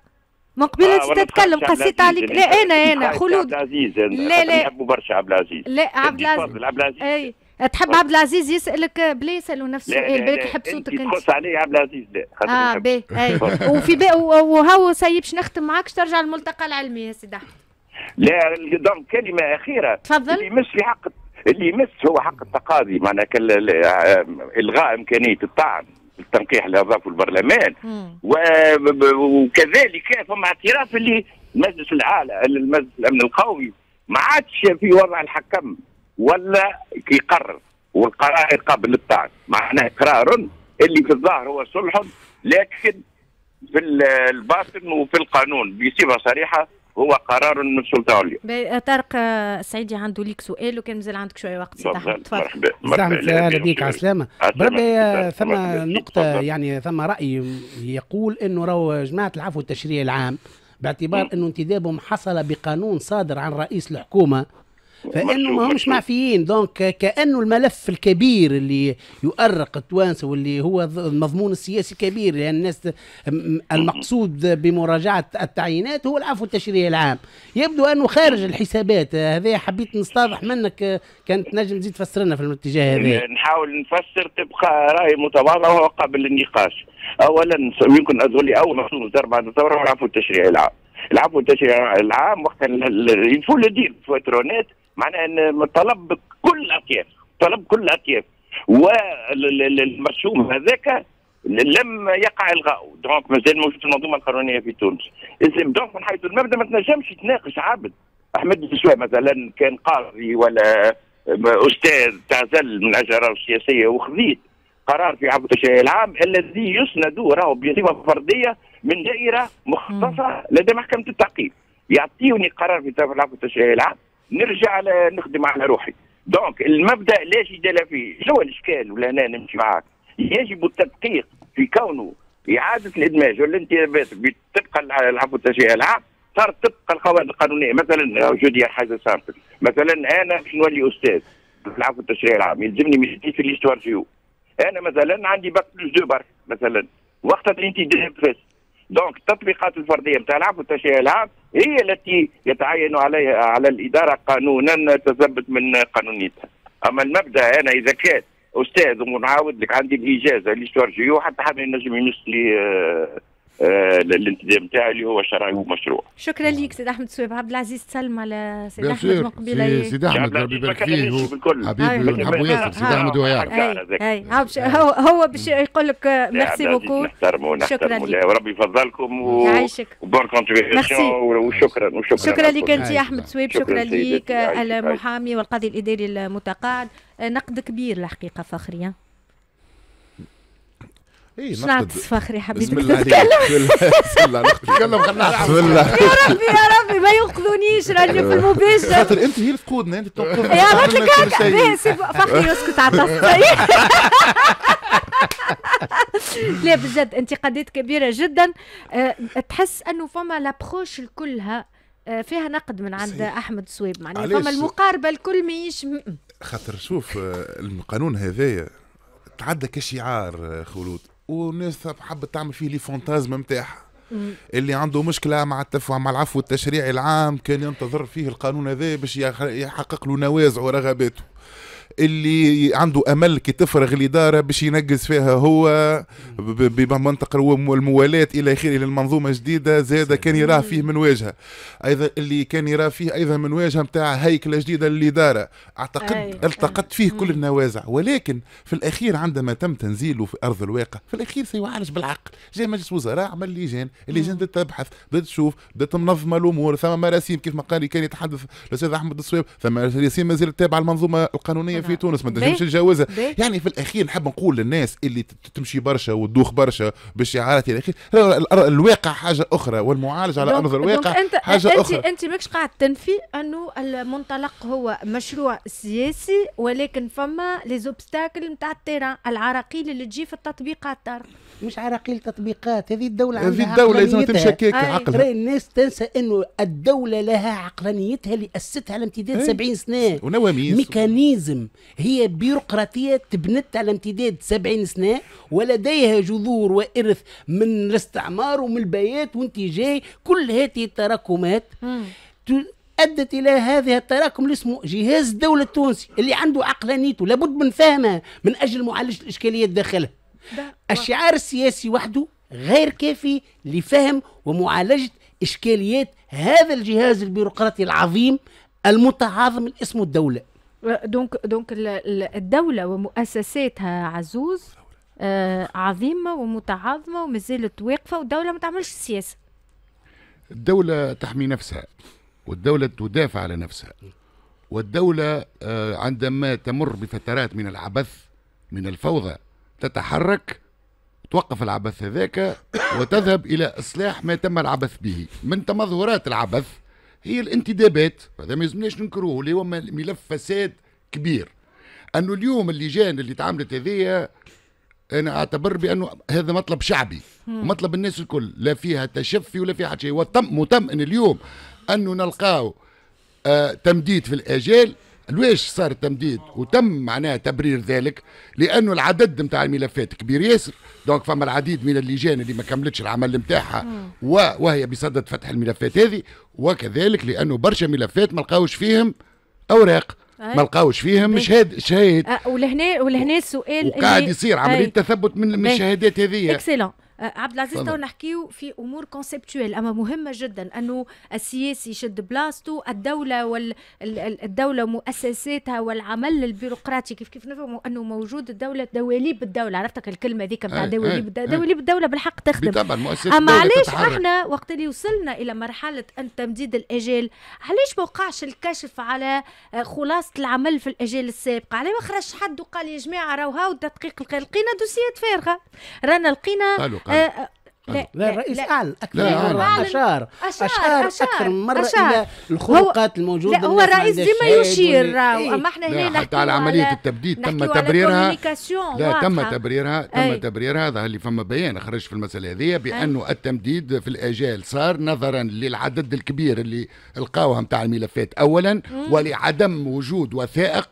من قبل آه تتكلم قصيت عليك. لا أنا أنا خلود عبد العزيز لا لا. نحبوا برشا عبد العزيز. لا عبد العزيز. عبد العزيز. أي تحب عبد العزيز يسألك بلا يسألوا نفس السؤال بالك يحب صوتك أنت. تخص عليه عبد العزيز لا آه باهي وفي وهو سيبش نختم معكش ترجع الملتقى العلمي يا سيدي احمد لا دونك كلمة أخيرة. تفضل. اللي يمس في حق اللي يمس هو حق التقاضي معناها إلغاء إمكانية الطعن التنقيح اللي اضافه البرلمان وكذلك فما اعتراف اللي مجلس العالم المجلس الأمن القومي ما عادش في وضع الحكم ولا يقرر والقرار قابل للطعن. معناه قرار اللي في الظاهر هو صلح لكن في الباطن وفي القانون. بصفه صريحة هو قرار من السلطة العليا. طارق السعيدي عنده ليك سؤال وكان مازال عندك شوية وقت. تفضل. مرحبا. مرحبا. أهلا بك على السلامه بربي ثم نقطة يعني ثم رأي يقول إنه راهو جماعة العفو التشريعي العام باعتبار إنه انتدابهم حصل بقانون صادر عن رئيس الحكومة فإنه ما همش معفيين. دونك كأنه الملف الكبير اللي يؤرق التوانسه واللي هو المضمون السياسي الكبير لأن يعني الناس المقصود بمراجعة التعيينات هو العفو التشريعي العام. يبدو أنه خارج الحسابات. هذا حبيت نستوضح منك كان تنجم تزيد تفسر لنا في الاتجاه هذا. نحاول نفسر تبقى رأي متواضع وقابل للنقاش. اولا يمكن لي اول مرسوم صدر بعد الثورة هو العفو التشريعي العام. العفو التشريعي العام وقت ينفوا دير فواترونات معناها إن طلب كل الأطياف طلب كل الأطياف. والمرسوم هذاك لم يقع الغاء donc مازال موجود في المنظومة القانونية في تونس. donc من حيث المبدأ ما تنجمش تناقش عبد أحمد الشوي مثلا كان قاضي ولا أستاذ تعزل من اجراء السياسية وخذيت قرار في عفو التشريع العام الذي يسند راهو بصفه فردية من دائرة مختصة لدى محكمة التعقيب يعطيني قرار في العفو التشريعي العام نرجع نخدم على روحي. donc المبدأ لا جدال فيه؟ شنو الإشكال ولا أنا نمشي معك يجب التدقيق في كونه إعادة الإدماج والانتخابات طبقا العفو التشريعي العام. صار طبق القواعد القانونية. مثلا جودي حاجة simple مثلا أنا باش نولي أستاذ في العفو التشريعي العام يلزمني maîtrise في l'histoire فيو أنا مثلا عندي bac plus deux برك مثلا. وقت الانتداب فاس donc التطبيقات الفردية نتاع العفو التشريعي العام هي التي يتعين عليها على الإدارة قانونا تثبت من قانونيتها. أما المبدأ أنا إذا كان أستاذ ومنعاود لك عندي الإجازة اللي حتى حد ينجم ينص لي آه الانتداب نتاعي اللي هو شرعي ومشروع. شكرا لك سيد أحمد سويب. عبد العزيز تسلم على سيد أحمد من قبيله سيد أحمد ربي يبارك فيه حبيبي ونحبه ياسر سيد أحمد هو يعرف اي هو هو باش يقول لك merci beaucoup شكرا لك وربي يفضلكم يعيشك. و bonne continuation وشكرا وشكرا. شكرا لك أنت يا أحمد سويب. شكرا لك المحامي والقاضي الإداري المتقاعد. نقد كبير الحقيقة فخرية. إيه شنو فخري حبيت الله بسم الله تكلم بسم الله. يا ربي يا ربي ما ينقذونيش راني في المباشر خاطر أنت هي اللي تقودنا إنت تنقذنا يا قلت لك هكا فخري اسكت عطس لا بجد انتقادات كبيرة جدا. أه تحس أنه فما l'approche كلها أه فيها نقد من عند صحيح. أحمد سويب. معناها فما المقاربة الكل ماهيش خاطر شوف القانون هذايا تعدى كشعار خلود. والناس حبت تعمل فيه les fantasmes نتاعها اللي عنده مشكلة مع التفوع مع العفو التشريعي العام كان ينتظر فيه القانون هذا باش يحقق له نوازعه ورغباته اللي عنده أمل كي تفرغ الإدارة باش ينقز فيها هو بمنطق الموالاه إلى آخره للمنظومه جديدة زاد كان يراه فيه من واجهة. أيضا اللي كان يراه فيه أيضا من واجهة نتاع هيكلة جديدة للإدارة. أعتقد التقت فيه كل النوازع. ولكن في الأخير عندما تم تنزيله في أرض الواقع في الأخير سيعالج بالعقل. جاء مجلس وزراء عمل لجان اللجان بدات تبحث بدات تشوف بدات منظمه الأمور. ثم مراسيم كيف ما قال كان يتحدث الأستاذ أحمد الصويب ثم مراسيم ما زالت تابعة المنظومة القانونية في تونس ما تنجمش تجاوزها يعني في الأخير نحب نقول للناس اللي تمشي برشا وتدوخ برشا بالشعارات إلى اخره الواقع حاجة أخرى والمعالجة على أرض الواقع انت حاجة انت أخرى. أنت ماكش قاعد تنفي أنه المنطلق هو مشروع سياسي ولكن فما les obstacles نتاع ال terrain العراقيل اللي تجي في التطبيقات مش عراقيل تطبيقات هذه الدولة هذه الدولة لازم تمشي هكاك عقلها. الناس تنسى أنه الدولة لها عقلانيتها اللي أسستها على امتداد 70 سنة. ونواميس. mécanismes. هي بيروقراطية تبنت على امتداد 70 سنة ولديها جذور وإرث من الاستعمار ومن البيات وانت جاي كل هذه التراكمات. أدت إلى هذه التراكم اللي اسمه جهاز الدولة التونسي اللي عنده عقلانيته لابد من فهمها من أجل معالجة الإشكاليات داخلها. الشعار السياسي وحده غير كافي لفهم ومعالجة إشكاليات هذا الجهاز البيروقراطي العظيم المتعاظم اللي اسمه الدولة. donc donc الدولة ومؤسساتها عزوز آه عظيمة ومتعاظمه ومازالت واقفه والدولة ما تعملش سياسة. الدولة تحمي نفسها والدولة تدافع على نفسها. والدولة آه عندما تمر بفترات من العبث من الفوضى تتحرك توقف العبث هذاك وتذهب إلى إصلاح ما تم العبث به. من تمظهرات العبث هي الانتدابات هذا ما يلزمناش ننكروه اللي هو ملف فساد كبير. أنه اليوم اللجان اللي تعاملت هذيا أنا أعتبر بأنه هذا مطلب شعبي ومطلب الناس الكل لا فيها تشفي ولا فيها حتى شيء وتم متم أن اليوم أنه نلقاو آه تمديد في الآجال ليش صار التمديد؟ وتم معناها تبرير ذلك لأنه العدد نتاع الملفات كبير. ياسر دونك فما العديد من اللجان اللي ما كملتش العمل نتاعها وهي بصدد فتح الملفات هذه وكذلك لأنه برشا ملفات ما لقاوش فيهم أوراق ما لقاوش فيهم شهاد شهايد أه ولهنا ولهنا السؤال وقاعد يصير عملية تثبت من, من الشهادات هذه. excellent عبد العزيز تو نحكيو في أمور conceptuelles أما مهمة جدا أنه السياسي يشد بلاصتو الدولة والدولة ومؤسساتها والعمل البيروقراطي كيف كيف نفهموا أنه موجود الدولة دواليب الدولة عرفتك الكلمة ذيك نتاع دواليب دواليب الدولة بالحق تخدم. أما علاش إحنا وقت اللي وصلنا إلى مرحلة أن تمديد الاجال علاش ما وقعش الكشف على خلاصة العمل في الاجال السابقة؟ على ما خرج حد وقال يا جماعة راهو هاو التدقيق لقينا دوسيات فارغة. رانا لقينا قالوا قالوا لا, لا الرئيس قال أكثر من مرة. اشار اشار, أشار, أشار أكثر من مرة أشار إلى الخروقات الموجودة لا هو الرئيس ديما يشير. إيه؟ اما إحنا هنا حتى على عملية التبديد تم تبريرها. لا تم تبريرها تم أي. تبريرها. هذا اللي فما بيان. خرج في المسألة هذه بانه أي. التمديد في الآجال صار نظرا للعدد الكبير اللي لقاوها نتاع الملفات اولا مم. ولعدم وجود وثائق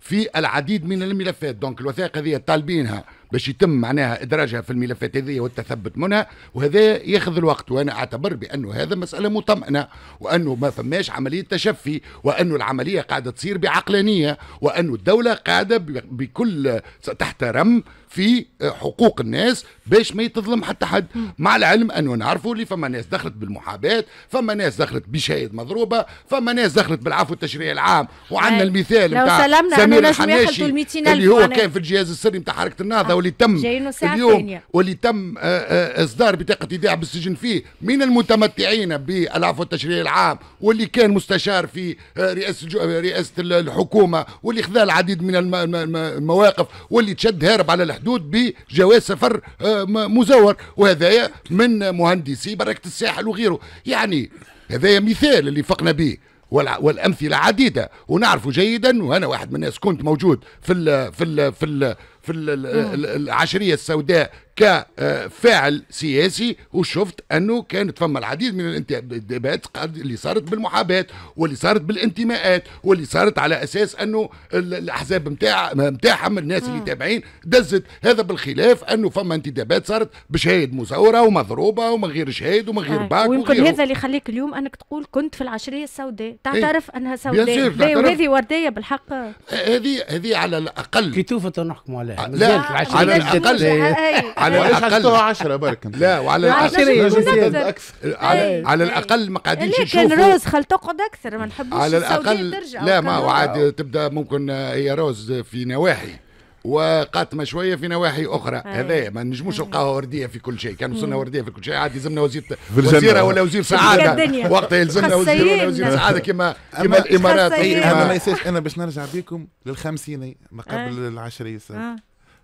في العديد من الملفات. دونك الوثائق هذه طالبينها باش يتم معناها إدراجها في الملفات هذه والتثبت منها وهذا ياخذ الوقت. وأنا أعتبر بأنه هذا مسألة مطمئنة وأنه ما فماش عملية تشفي وانه العملية قاعدة تصير بعقلانية وانه الدولة قاعدة بكل تحترم في حقوق الناس باش ما يتظلم حتى حد. مع العلم أنه نعرفوا اللي فما ناس دخلت بالمحاباة فما ناس دخلت بشهايد مضروبة فما ناس دخلت بالعفو التشريعي العام. وعندنا المثال نتاع سمير الحناشي اللي هو كان في الجهاز السري نتاع حركة النهضة واللي تم اليوم واللي تم آه، آه، إصدار بطاقة إيداع بالسجن فيه من المتمتعين بالعفو التشريعي العام واللي كان مستشار في آه، رئاسة رئاسة الحكومة واللي خذا العديد من المواقف واللي تشد هارب على الحدود بجواز سفر مزور وهذايا من مهندسي بركة الساحل وغيره يعني هذايا مثال اللي فقنا به والأمثلة عديدة ونعرف جيدا وأنا واحد من الناس كنت موجود في ال في ال في ال في العشرية السوداء. كفاعل سياسي وشفت أنه كانت فما العديد من الانتخابات اللي صارت بالمحاباة واللي صارت بالانتماءات واللي صارت على أساس أنه الأحزاب نتاع نتاعهم الناس اللي تابعين دزت. هذا بالخلاف أنه فما انتدابات صارت بشهايد مزوره ومضروبة ومن غير شهاده ومن غير باك ويمكن هذا اللي يخليك اليوم أنك تقول كنت في العشرية السوداء. تعترف إيه؟ انها سوداء. وهذه وردية بالحق. هذه هذه على الأقل. كتوفة نحكم عليها؟ لا على الأقل. على الأقل. 10 برك لا وعلى الأقل على, على الأقل ما قاعدينش نشوفوا كان روز خل تقعد أكثر ما نحبوش على الأقل لا ما وعاد تبدأ ممكن هي روز في نواحي وقاتمة شوية في نواحي أخرى. هذا ما نجموش نلقاوها وردية في كل شيء. كان وصلنا وردية في كل شيء. عاد يلزمنا وزير وزيرة ولا وزير سعادة. وقتها يلزمنا وزير ولا وزير سعادة كما كما الإمارات. أنا ما أنا باش نرجع بكم للخمسيني ما قبل العشريه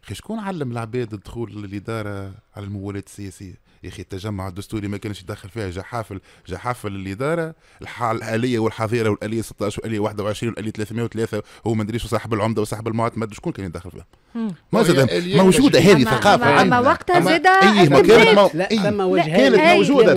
أخي شكون علم العباد الدخول للإدارة على الموالاه السياسية. يا أخي التجمع الدستوري ما كانش يدخل فيها جحافل جحافل الاداره الآلية والحظيرة والآلية 16 والاليه 21 والاليه 303 هو ما ادريش صاحب العمدة وصاحب المعتمد شكون كان يدخل فيها. موجودة موجودة هذه ثقافة أما وقتها زاد أي ما كانت مو... لا كانت موجودة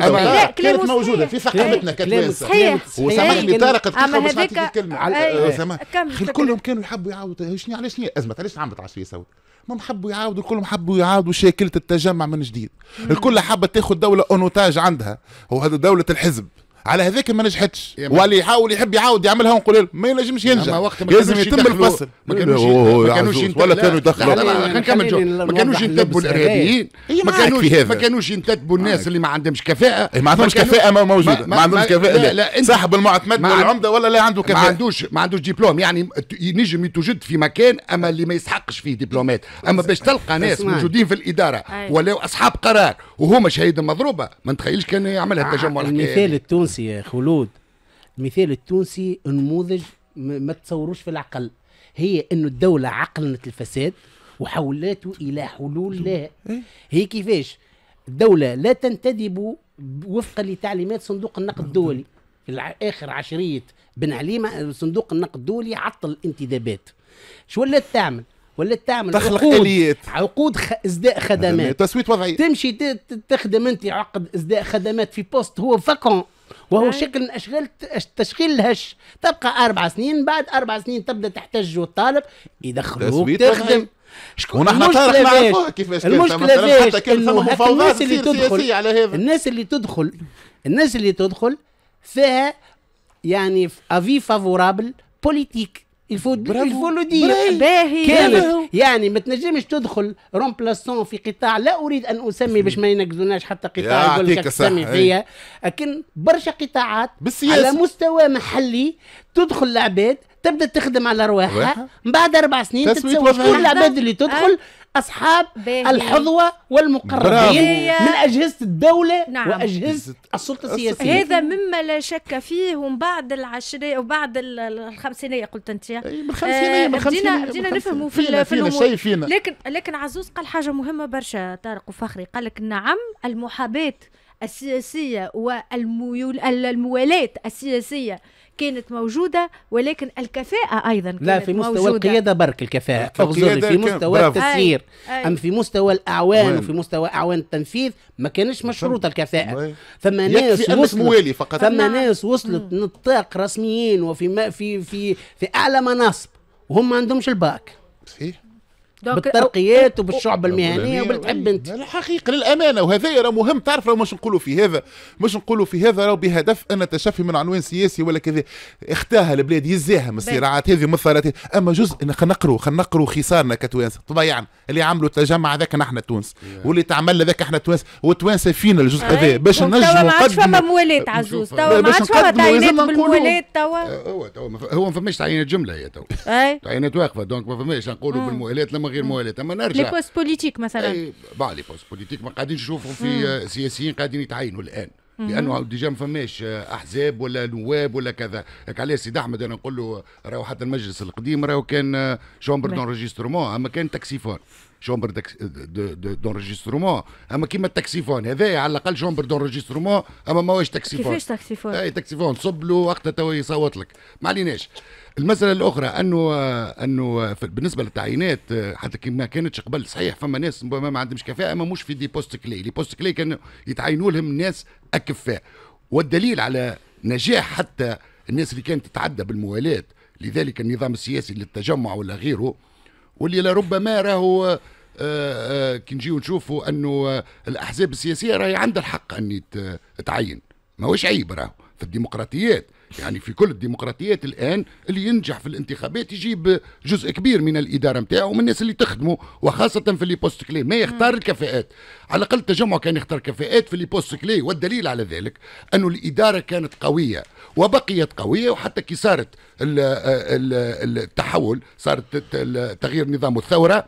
كانت موجودة في ثقافتنا كتوانسة وسامحني طارق تدخل باش نعطيك الكلمة. كلهم كانوا يحبوا يعاودوا. شنو علاش أزمة علاش عملت عشرية سود ما حبوا يعاودوا الكل حبوا يعاودوا شاكلة التجمع من جديد. الكل حابة تاخذ دولة أونوتاج عندها. وهذا دولة الحزب. على هذاك ما نجحتش. واللي يحاول يحب يعاود يعملها ونقول له ما ينجمش ينجح. لازم يتم الفصل. ما كانوش ما كانوش ولا كانوا يدخلوا. ما كانوش ينتدبوا الارهابيين ما كانوش ما كانوش ينتدبوا الناس اللي ما عندهمش كفاءة. ما عندهمش كفاءة موجوده ما عندهمش كفاءة. لا لا صاحب المعتمد والعمدة ولا لا عنده كفاءة؟ ما عندوش ما عندوش دبلوم. يعني ينجم يتوجد في مكان أما اللي ما يستحقش فيه دبلومات. أما باش تلقى ناس موجودين في الإدارة ولا أصحاب قرار وهما شهيد مضروبه ما نتخيلش كان يعملها التجمع المثال التونسي يا خلود المثال التونسي نموذج ما تصوروش في العقل. هي إنه الدولة عقلنت الفساد وحولته إلى حلول لا. إيه؟ هي كيفاش؟ الدولة لا تنتدب وفقا لتعليمات صندوق النقد الدولي. في آخر عشرية بن عليمه صندوق النقد الدولي عطل الانتدابات. شو ولات تعمل؟ ولا تعمل تخلق عقود. آليات. عقود خ... ازداء خدمات. تسويت وضعي تمشي تخدم أنت عقد ازداء خدمات في بوست هو فاكون وهو شكل من اشغال تشغيل الهش. تبقى أربع سنين بعد أربع سنين تبدأ تحتج وطالب يدخلوك تخدم. شكون ونحن نعرفوها كيفاش المشكلة فاش إنه الناس اللي تدخل على هذا. الناس اللي تدخل الناس اللي تدخل فيها يعني افي فافورابل بوليتيك الفو الفو لو باهي كانت يعني ما تنجمش تدخل رومبلاسون في قطاع لا اريد ان اسمي باش ما ينقذوناش حتى قطاع يقول لك تسمي فيا لكن برشا قطاعات بالسياسة. على مستوى محلي تدخل العباد تبدا تخدم على ارواحها من بعد أربع سنين تتسوى كل العباد اللي تدخل أصحاب باهي. الحظوة والمقربين من أجهزة الدولة نعم. وأجهزة السلطة السياسية. هذا مما لا شك فيه ومن بعد العشريه وبعد الخمسينية قلت أنت. بالخمسينيه بدينا بدينا نفهموا في فينا في الأمور. فينا. لكن لكن عزوز قال حاجة مهمة برشا طارق وفخري. قال لك نعم المحاباة السياسية والموالاه السياسية كانت موجودة ولكن الكفاءة أيضا كانت لا في مستوى موجودة. القيادة برك الكفاءة. أغزر في مستوى التسيير أم في مستوى الأعوان وفي مستوى أعوان التنفيذ ما كانش مشروطة الكفاءة. ثم ناس وصلت فقط. ثم ناس وصلت نطاق رسميين وفي ما في في في أعلى مناصب وهم ما عندهمش الباك. صحيح. بالترقيات وبالشعب المهنية وبالتحب أنت. الحقيقة للأمانة وهذا راه مهم. تعرف راه مش نقولوا في هذا مش نقولوا في هذا راه بهدف أن تشفي من عنوان سياسي ولا كذا. أخطاها البلاد يزيها من الصراعات هذه من الثارات أما جزء خلينا نقروا خلينا نقروا خسارنا كتوانسة. طبعا اللي عملوا التجمع هذاك نحن تونس واللي تعمل هذاك إحنا تونس والتوانسة فينا الجزء هذا باش نجموا ما عادش فما موالاه عزوز. توا ما عادش فما تعيينات بالموالاه توا. هو توا هو ما فماش تعيينات جملة هي توا. تعيينات واقفة donc ما فماش. نقولوا بالموالاه لما غير موالاه أما نرجع. les postes politiques مثلا. أي les postes politiques. ما قاعدين نشوفوا في سياسيين قاعدين يتعينوا الآن. لأنه déjà ما فماش أحزاب ولا نواب ولا كذا. هيك علاش سيدي أحمد أنا نقول له راهو حتى المجلس القديم راهو كان chambre d'enregistrement أما كان taxiphone chambre d'enregistrement أما كيما ال taxiphone هذا على الأقل chambre d'enregistrement أما ماهوش taxiphone كيفاش taxiphone؟ أي taxiphone صب له وقتها تو يصوت لك. ما عليناش. المسألة الأخرى أنه أنه بالنسبة للتعيينات حتى كي ما كانتش قبل صحيح فما ناس ما عندهمش كفاءة ما مش في des postes clés. les postes clés كانوا يتعينوا لهم ناس أكفاء. والدليل على نجاح حتى الناس اللي كانت تتعدى بالموالاه لذلك النظام السياسي للتجمع ولا غيره واللي لربما راهو كي نجيو نشوفوا أنه الأحزاب السياسية راهي عندها الحق ان تعين. ماهوش عيب راهو. في الديمقراطيات يعني في كل الديمقراطيات الآن اللي ينجح في الانتخابات يجيب جزء كبير من الإدارة نتاعو ومن الناس اللي تخدمه وخاصة في les postes clés. ما يختار الكفاءات. على الأقل التجمع كان يختار كفاءات في les postes clés والدليل على ذلك أنه الإدارة كانت قوية وبقيت قوية وحتى كي صارت التحول صارت تغيير نظام الثورة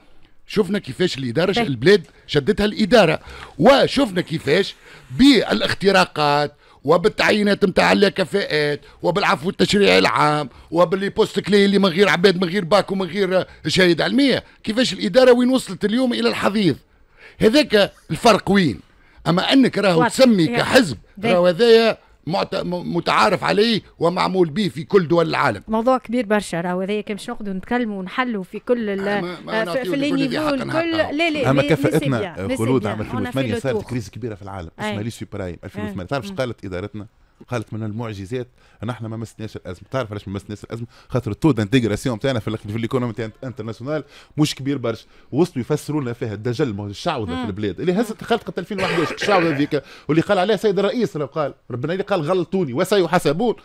شفنا كيفاش الإدارة البلاد شدتها الإدارة. وشفنا كيفاش بالإختراقات وبالتعيينات نتاع الكفاءات وبالعفو التشريعي العام وب les postes clés اللي من غير عباد من غير باك ومن غير شهاده علمية. كيفاش الإدارة وين وصلت اليوم إلى الحضيض؟ هذاك الفرق وين؟ أما أنك راهو تسمي كحزب راهو هذايا متعارف عليه ومعمول به في كل دول العالم. موضوع كبير برشا راهو هذايا كان باش نقعدوا نتكلموا ونحلوا في كل ما ما في, في niveau الكل لا لا أما كفاءتنا خلود عام 2008 صارت كريزة كبيرة في العالم اسمها les subprimes 2008 تعرف قالت إدارتنا؟ قالت من المعجزات ان إحنا ما مسناش الأزمة. تعرف علاش ما مسناش الأزمة؟ خاطر ال taux d'intégration تاعنا في, في ال économie internationale مش كبير برشا. وصلوا يفسروا لنا فيها الدجل الشعوذة في البلاد. اللي هزت خلقت 2011 الشعوذة هذيك. واللي قال عليها سيد الرئيس قال ربنا اللي قال غلطوني وسيحاسبون.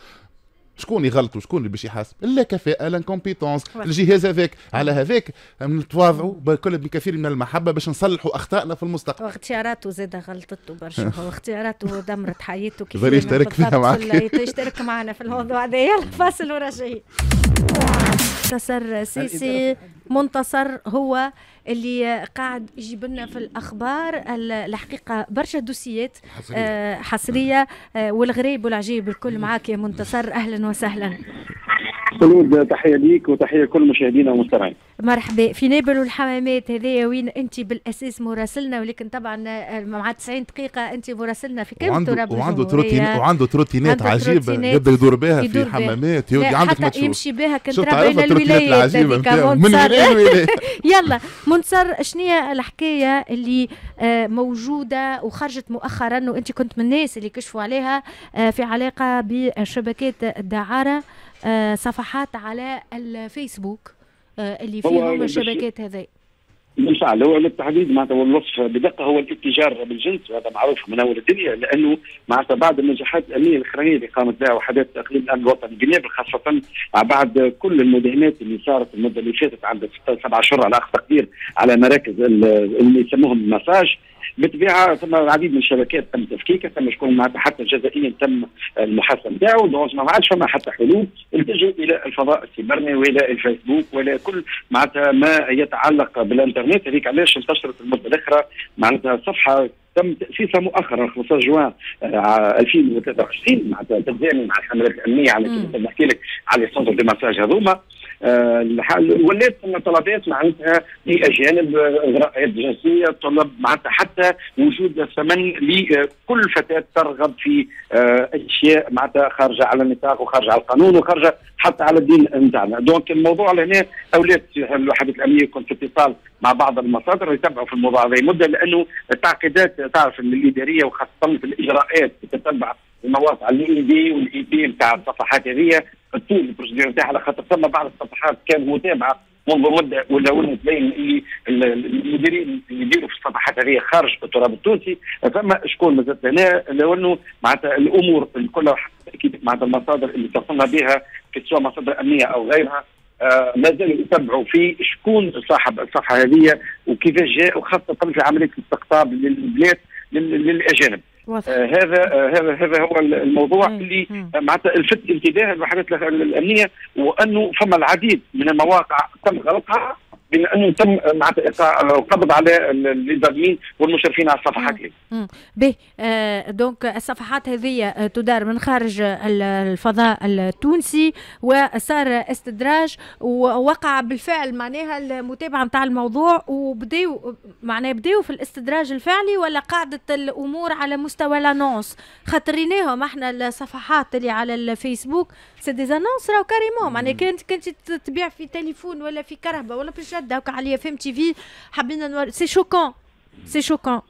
شكون يغلطوا شكون اللي باش يحاسب؟ الا كفاءة لانكومبيتونس الجهاز هذاك على هذاك نتواضعوا. بكل بكثير من المحبة باش نصلحوا أخطائنا في المستقبل. واختياراته زاد غلطته برشا. واختياراته دمرت حياته كيف يشترك فيها معك يشترك معنا في الموضوع هذا يلا فاصل وراجعين منتصر سيسي. منتصر هو اللي قاعد يجيب لنا في الأخبار الحقيقة برشا دوسيات حصرية, آه حصرية آه والغريب والعجيب الكل معاك يا منتصر. أهلا وسهلا. خلود تحية ليك وتحية لكل مشاهدينا ومستمعين مرحبا. في نابل والحمامات هذايا وين أنت بالأساس مراسلنا ولكن طبعا آه، مع 90 دقيقة أنت مراسلنا في كم تراب وعنده تروتين وعنده تروتينات عجيبة يبدا يدور بها في حمامات عندك حتى يمشي بها كنت بين الولايات من يلا منصر شنو الحكاية اللي آه، موجودة وخرجت مؤخرا وأنت كنت من الناس اللي كشفوا عليها آه، في علاقة بشبكات الدعاره صفحات على الفيسبوك اللي فيهم الشبكات هذي. بالفعل هو بالتحديد معناتها الوصف بدقة هو الاتجار بالجنس وهذا معروف من أول الدنيا لأنه معناتها بعد النجاحات الأمنية الإخرانية اللي قامت بها وحدات اقليم الامن الوطني بنابل خاصة بعد كل المداهمات اللي صارت المدة اللي فاتت عند سبع شهور على أقصى تقدير على مراكز اللي يسموهم المساج. بالطبيعة ثم العديد من الشبكات تم تفكيكها تم شكون معناتها حتى جزائيا تم المحاسبة نتاعو donc ما عادش فما حتى حلول. التجوا إلى الفضاء السيبرني وإلى الفيسبوك وإلى كل معناتها ما يتعلق بالإنترنت. هذيك علاش انتشرت المدة الأخرى؟ معناتها صفحة تم تأسيسها مؤخرا 15 جوان 2023 معناتها تتزامن مع الحملات الأمنية على كيف نحكي لك على centres de massage هذوما. آه ولات طلبات معناتها لاجانب اغراءات جنسية طلب معناتها حتى وجود الثمن لكل فتاة ترغب في آه أشياء معناتها خارجة على النطاق وخارجة على القانون وخارجة حتى على الدين نتاعنا donc الموضوع لهنا أولاد الوحدات الامنيه كنت في اتصال مع بعض المصادر يتبعوا في الموضوع هذا. مده لأنه التعقيدات تعرف الإدارية وخاصة في الإجراءات تتبع المواقع ال ID وال IP نتاع الصفحات هذه. طول ال procédure نتاعها على خاطر ثم بعض الصفحات كانت متابعه منذ مدة ولا ولات تبين المديرين اللي يديروا في الصفحات هذه خارج التراب التونسي. ثم شكون مازالت هنا؟ لو انه معناتها الأمور كلها أكيد معناتها المصادر اللي اتصلنا بها سواء مصادر أمنية أو غيرها آه ما زالوا يتبعوا في شكون صاحب الصفحة هذه وكيفاش جاء وخاصة في عملية الاستقطاب للبلاد للأجانب. هذا آه هذا هذا هو الموضوع مم. اللي معناتها الفت انتباه الوحدات الأمنية وأنه فما العديد من المواقع تم غلقها بما انه تم معناتها القبض على الظالمين والمشرفين على الصفحات به آه دونك الصفحات هذه آه، تدار من خارج الفضاء التونسي وصار استدراج ووقع بالفعل معناها المتابعة نتاع الموضوع وبداوا معناها بداوا في الاستدراج الفعلي ولا قاعدة الأمور على مستوى لانونس خاطريناهم إحنا الصفحات اللي على الفيسبوك سي دي زانونس راهو كاريمون معناها كانت كنت تبيع في تليفون ولا في كهرباء ولا في جده هكا عليا فهم تي في حبينا نور سي شوكون سي شوكون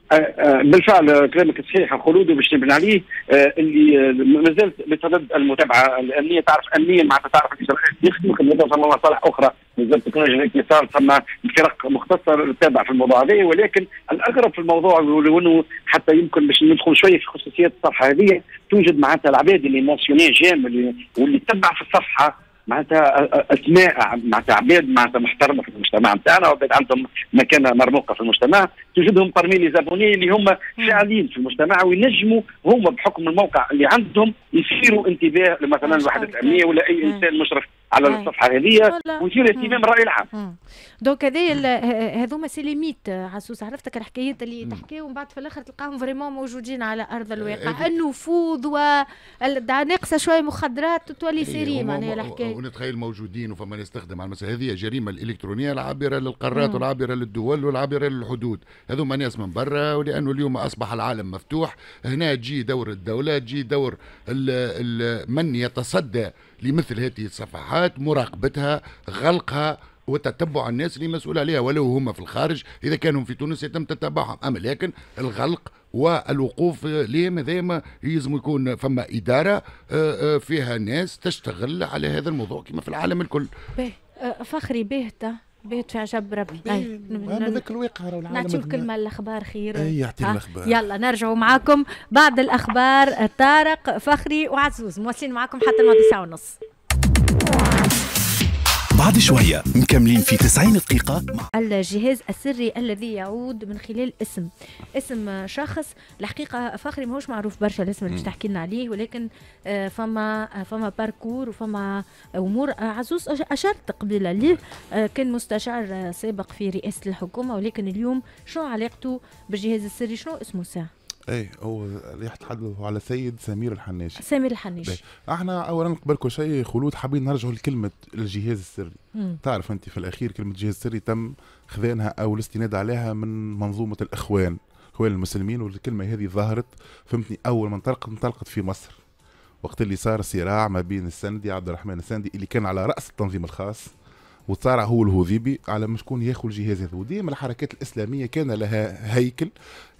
بالفعل كلامك صحيح خلود باش نبني عليه آه، اللي ما زالت بصدد المتابعة الأمنية تعرف امنيا معناتها تعرف يخدموا كما ثم مصالح أخرى. نزلت تكنولوجيا الاتصال ثم فرق مختصه تتابع في الموضوع هذا ولكن الاغرب في الموضوع وانه حتى يمكن باش ندخل شوية في خصوصيات الصفحة هذه توجد معناتها العباد اللي مونسيوني جام واللي تتبع في الصفحة معناتها اسماء معناتها عباد معناتها محترمة في المجتمع نتاعنا وعباد عندهم مكانة مرموقة في المجتمع. توجدهم برمي لي زابوني اللي هم فاعلين في المجتمع وينجموا هم بحكم الموقع اللي عندهم يثيروا انتباه مثلا الوحده الامنيه ولا أي إنسان مشرف. على الصفحة هذه ويثير اهتمام الراي العام. دونك هذا هذوما سي ليميت عسوس. عرفتك الحكايات اللي تحكي ومن بعد في الآخر تلقاهم فريمون موجودين على أرض الواقع. النفوذ و ناقصة شوية مخدرات تولي سيري معناها الحكاية. ونتخيل موجودين وفما يستخدم على المسألة. هذه الجريمه الإلكترونية العابرة للقارات والعابرة للدول والعابرة للحدود. هذوما ناس من برا ولأنه اليوم أصبح العالم مفتوح. هنا تجي دور الدولة تجي دور ال ال من يتصدى لمثل هذه الصفحات مراقبتها غلقها وتتبع الناس اللي مسؤول عليها ولو هم في الخارج إذا كانوا في تونس يتم تتبعهم. أما لكن الغلق والوقوف لهم هذا يلزم يكون فما إدارة آه، آه، فيها ناس تشتغل على هذا الموضوع كما في العالم الكل. باهي. آه، فخري باهته بيت في عجب ربي. أنا ذاك الواقع نعطيو كلمة الأخبار خير. إي يعطينا الأخبار. يلا نرجعوا معاكم بعد الأخبار. طارق فخري وعزوز مواصلين معاكم حتى الماضي ساعة ونص. بعد شوية. مكملين في 90 دقيقة. مع الجهاز السري الذي يعود من خلال اسم. اسم شخص. الحقيقة فخري ماهوش معروف برشا الاسم اللي باش تحكي لنا عليه ولكن آه، فما آه، فما باركور وفما أمور آه، عزوز أشرت قبيله ليه كان مستشار سابق في رئاسة الحكومة ولكن اليوم شنو علاقته بالجهاز السري؟ شنو اسمه ساعة؟ اي هو يتحدث على سيد سمير الحناشي. سمير الحناشي. إحنا اولا قبل كل شيء خلود حابين نرجعوا لكلمة الجهاز السري. مم. تعرف أنت في الأخير كلمة جهاز سري تم خذانها أو الاستناد عليها من منظومة الإخوان إخوان المسلمين والكلمة هذه ظهرت فهمتني أول ما انطلقت انطلقت في مصر. وقت اللي صار صراع ما بين السندي عبد الرحمن السندي اللي كان على رأس التنظيم الخاص وتصارع هو الهوذيبي على مش شكون ياخذ الجهاز هذا وديما الحركات الإسلامية كان لها هيكل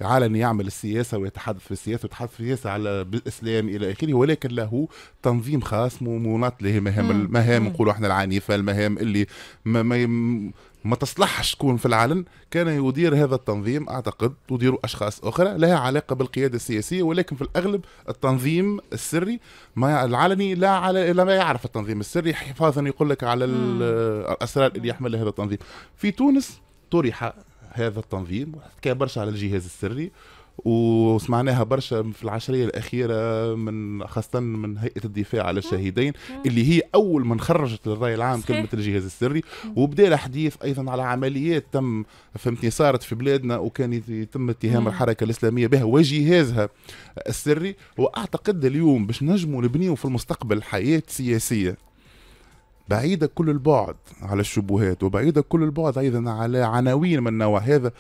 علني يعمل السياسة ويتحدث في السياسة ويتحدث في السياسة على الاسلام إلى آخره ولكن له تنظيم خاص مناط له مهام المهام نقولوا إحنا العنيفة المهام اللي ما, ما ما تصلحش تكون في العلن كان يدير هذا التنظيم أعتقد تدير أشخاص أخرى لها علاقة بالقيادة السياسية ولكن في الأغلب التنظيم السري ما العلني لا على لا ما يعرف التنظيم السري حفاظا يقول لك على الأسرار اللي يحملها هذا التنظيم. في تونس طرح هذا التنظيم حكى برشا على الجهاز السري وسمعناها برشا في العشرية الأخيرة من خاصة من هيئة الدفاع على الشهيدين اللي هي أول من خرجت للرأي العام كلمة الجهاز السري. وبدأ الحديث أيضا على عمليات تم فهمتني صارت في بلادنا وكان يتم اتهام الحركة الإسلامية بها وجهازها السري. وأعتقد اليوم باش نجموا نبنيو في المستقبل حياة سياسية بعيدة كل البعد على الشبهات وبعيدة كل البعد أيضا على عناوين من النوع هذا.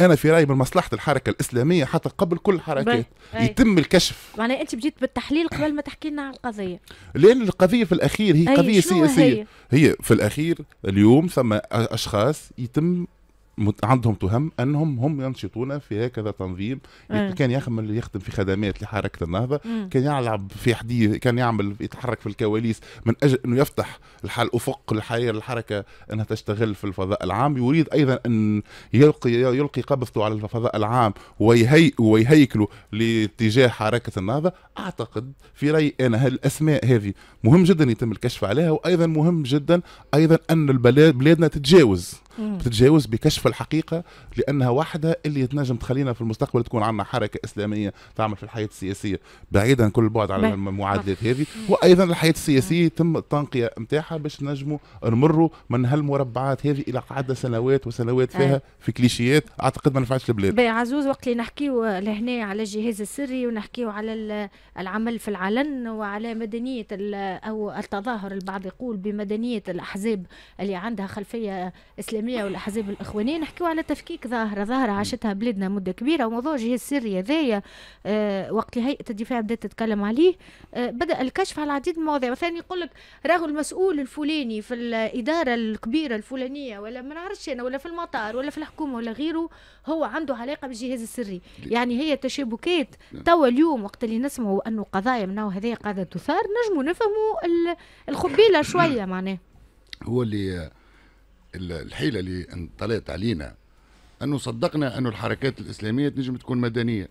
أنا في رأيي من مصلحة الحركة الإسلامية حتى قبل كل الحركات يتم الكشف. معناها أنت بديت بالتحليل قبل ما تحكي لنا عن القضية. لأن القضية في الأخير هي قضية سياسيه هي؟ هي في الأخير اليوم ثم أشخاص يتم عندهم تهم أنهم هم ينشطون في هكذا تنظيم. أه. كان يخدم يخدم في خدمات لحركة النهضة. مم. كان يلعب في حديث كان يعمل يتحرك في الكواليس. من أجل أنه يفتح الحال أفق الحياة للحركه أنها تشتغل في الفضاء العام. يريد أيضا أن يلقي يلقي قبضته على الفضاء العام ويهي ويهيكله لاتجاه حركة النهضة. أعتقد في رأيي أنا هالاسماء هذه مهم جدا يتم الكشف عليها وأيضا مهم جدا أيضا أن البلاد بلادنا تتجاوز. تتجاوز بكشف الحقيقة لأنها واحدة اللي تنجم تخلينا في المستقبل تكون عندنا حركة إسلامية تعمل في الحياة السياسية بعيدا كل البعد عن المعادلات هذه وأيضا الحياة السياسية يتم التنقية نتاعها باش نجموا نمروا من هالمربعات هذه إلى قعدة سنوات وسنوات فيها في كليشيات أعتقد ما نفعش البلاد. عزوز وقت اللي نحكيو لهنا على الجهاز السري ونحكيو على العمل في العلن وعلى مدنية أو التظاهر البعض يقول بمدنية الأحزاب اللي عندها خلفية إسلامية والأحزاب الإخوانية. نحكيو على تفكيك ظاهرة. ظاهرة عاشتها بلادنا مدة كبيرة. وموضوع الجهاز السري هذايا أه وقت اللي هيئه الدفاع بدأت تتكلم عليه. أه بدأ الكشف على العديد من المواضيع. مثلا يقول لك راهو المسؤول الفلاني في الإدارة الكبيرة الفلانية ولا ما نعرفش أنا ولا في المطار ولا في الحكومة ولا غيره هو عنده علاقة بالجهاز السري. يعني هي تشابكات. نعم. توا اليوم وقت اللي نسمعوا أنه قضايا من هذه قاعدة تثار نجموا نفهموا الخبيلة شوية معناه. هو اللي الحيلة اللي انطلقت علينا أنه صدقنا أنه الحركات الإسلامية تنجم تكون مدنية.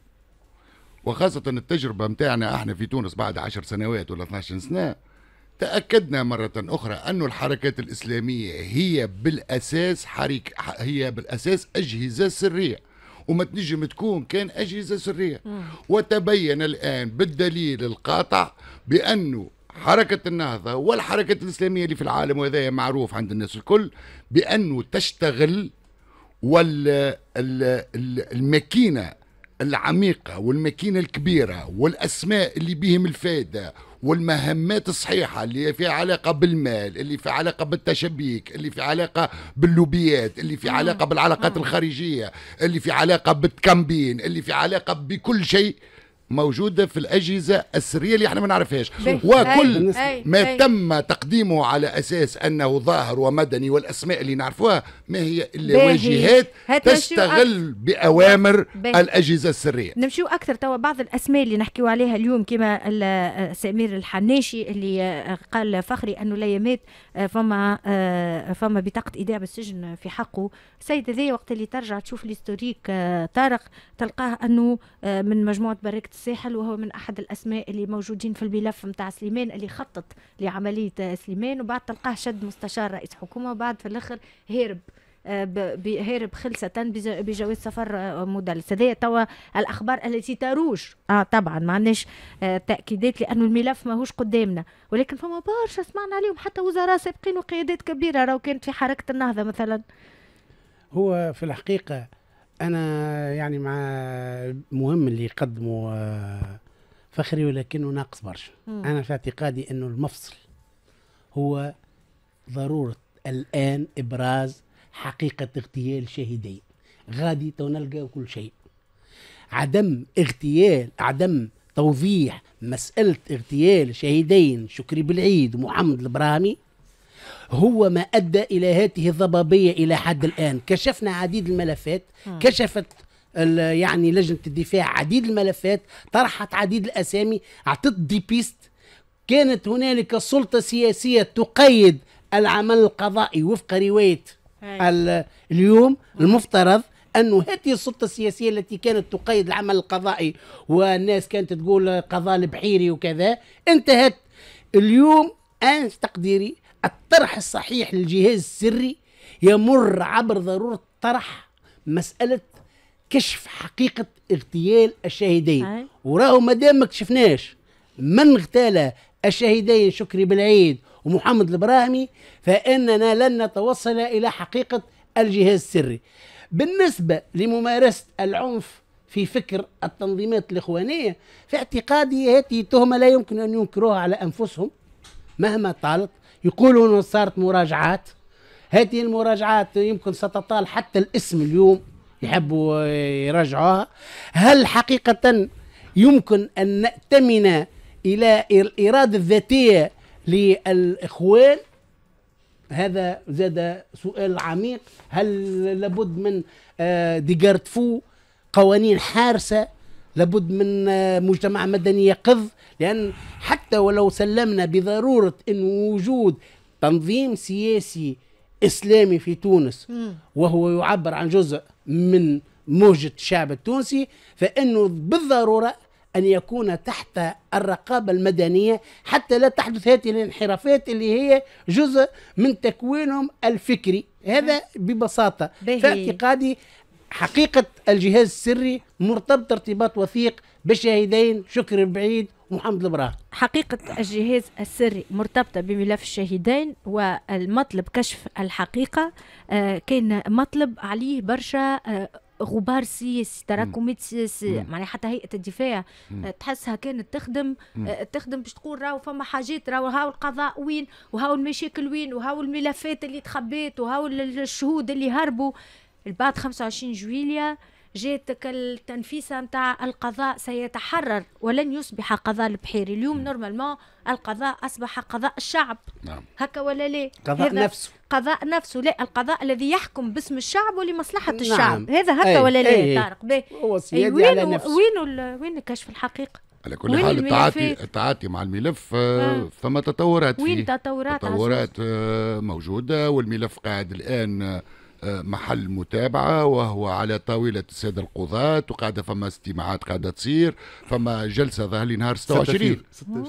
وخاصة التجربة متاعنا إحنا في تونس بعد عشر سنوات ولا 12 سنة تأكدنا مرة أخرى أن الحركات الإسلامية هي بالأساس حريك هي بالأساس أجهزة سرية. وما تنجم تكون كان أجهزة سرية. وتبين الآن بالدليل القاطع بأنه حركة النهضة والحركة الإسلامية اللي في العالم وهذا معروف عند الناس الكل بأنه تشتغل والماكينة العميقة والماكينة الكبيرة والأسماء اللي بهم الفائدة والمهمات الصحيحة اللي في علاقة بالمال اللي في علاقة بالتشبيك اللي في علاقة باللوبيات اللي في علاقة بالعلاقات الخارجية اللي في علاقة بالكامبين اللي في علاقة بكل شيء موجودة في الأجهزة السرية اللي إحنا ما نعرفهاش. وكل ما تم تقديمه على أساس أنه ظاهر ومدني والأسماء اللي نعرفوها ما هي إلا واجهات تشتغل بأوامر الأجهزة السرية. نمشيو أكثر توا بعض الأسماء اللي نحكيو عليها اليوم كما سمير الحناشي اللي قال فخري أنه الايامات فما فما بطاقة إيداع بالسجن في حقه. السيد هذا وقت اللي ترجع تشوف الهستوريك طارق تلقاه أنه من مجموعة بركه الساحل وهو من أحد الأسماء اللي موجودين في الملف نتاع سليمان اللي خطط لعملية سليمان وبعد تلقاه شد مستشار رئيس حكومة وبعد في الآخر هرب آه، هرب خلصة بجواز سفر آه، مدلس. هذه توا الأخبار التي تروج. آه طبعا ما عندناش آه تأكيدات لأنه الملف ماهوش قدامنا. ولكن فما برشا سمعنا عليهم حتى وزراء سابقين وقيادات كبيرة راهو كانت في حركة النهضة مثلا. هو في الحقيقة أنا يعني مع مهم اللي يقدمه آه، فخري ولكنه ناقص برشا. أنا في اعتقادي إنه المفصل هو ضرورة الآن إبراز حقيقة اغتيال شهيدين. غادي نلقى كل شيء. عدم اغتيال عدم توضيح مسألة اغتيال شهيدين شكري بالعيد ومحمد البراهمي هو ما أدى إلى هذه الضبابية إلى حد الآن. كشفنا عديد الملفات كشفت يعني لجنة الدفاع عديد الملفات طرحت عديد الأسامي أعطت دي بيست. كانت هنالك سلطة سياسية تقيد العمل القضائي وفق رواية اليوم المفترض انه هذه السلطة السياسية التي كانت تقيد العمل القضائي والناس كانت تقول قضاء البحيري وكذا انتهت. اليوم ان تقديري الطرح الصحيح للجهاز السري يمر عبر ضرورة طرح مسألة كشف حقيقة اغتيال الشهيدين وراهو ما دام ما كشفناش من اغتال الشهيدين شكري بالعيد ومحمد البراهمي فإننا لن نتوصل إلى حقيقة الجهاز السري. بالنسبة لممارسة العنف في فكر التنظيمات الإخوانية في اعتقادي هذه تهمة لا يمكن أن ينكروها على أنفسهم مهما طالت يقولوا انه صارت مراجعات. هذه المراجعات يمكن ستطال حتى الاسم اليوم يحبوا يراجعوها. هل حقيقة يمكن أن نأتمن إلى الإرادة الذاتية للإخوان؟ هذا زاد سؤال عميق. هل لابد من آه، ديجارتفو قوانين حارسة لابد من آه، مجتمع مدني يقظ لأن حتى ولو سلمنا بضرورة أن وجود تنظيم سياسي إسلامي في تونس وهو يعبر عن جزء من موجة الشعب التونسي فإنه بالضرورة أن يكون تحت الرقابة المدنية حتى لا تحدث هذه الانحرافات اللي هي جزء من تكوينهم الفكري. هذا ببساطة. فاعتقادي حقيقة الجهاز السري مرتبط ارتباط وثيق بالشهيدين شكر بعيد محمد البراهيم حقيقة الجهاز السري مرتبطة بملف الشهيدين والمطلب كشف الحقيقة. آه كان مطلب عليه برشا آه غبار سياسي تراكمات سياسية معناها حتى هيئة الدفاع. مم. تحسها كانت تخدم آه تخدم باش تقول راهو فما حاجات راهو هاو القضاء وين وهاو المشاكل وين وهاو الملفات اللي تخبيت وهاو الشهود اللي هربوا. بعد 25 جويليا جاتك التنفيسه نتاع القضاء سيتحرر ولن يصبح قضاء البحيري اليوم normalement القضاء أصبح قضاء الشعب. نعم. هكا ولا لا؟ قضاء نفسه. قضاء نفسه. لا القضاء الذي يحكم باسم الشعب ولمصلحة نعم. الشعب. هذا هكا أي. ولا لا أي. طارق؟ باهي هو سيادي وين على نفسه. وين وين كشف الحقيقة على كل حال التعاطي التعاطي مع الملف آه. فما تطورات وين تطورات تطورات آه موجودة والملف قاعد الآن محل متابعة وهو على طاولة السادة القضاة وقاعدة فما استماعات قاعدة تصير فما جلسة ظهر لي نهار 26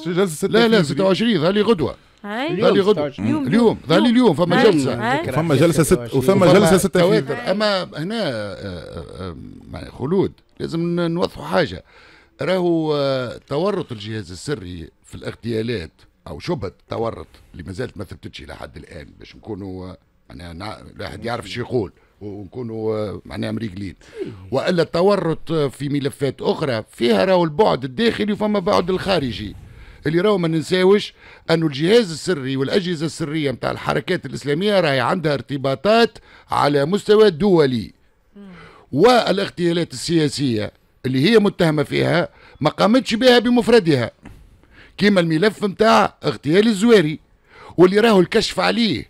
جلسة لا لا 26 ظهر لي غدوة. ظهر لي غدوة. اليوم ظهر لي اليوم فما جلسة. فما جلسة ست وثم جلسة ستة أما هنا آه، آه، آه، خلود. لازم نوضحوا حاجة. راهو تورط الجهاز السري في الاغتيالات أو شبهة تورط اللي ما زالت ما ثبتتش إلى حد الآن باش نكونوا معناها الواحد يعرف شو يقول ونكونوا معناها مريقلين. وإلا التورط في ملفات أخرى فيها راهو البعد الداخلي وفما بعد الخارجي. اللي راهو ما ننساوش أنه الجهاز السري والأجهزة السرية نتاع الحركات الإسلامية راهي عندها ارتباطات على مستوى دولي. والاغتيالات السياسية اللي هي متهمة فيها ما قامتش بها بمفردها. كما الملف نتاع اغتيال الزواري واللي راهو الكشف عليه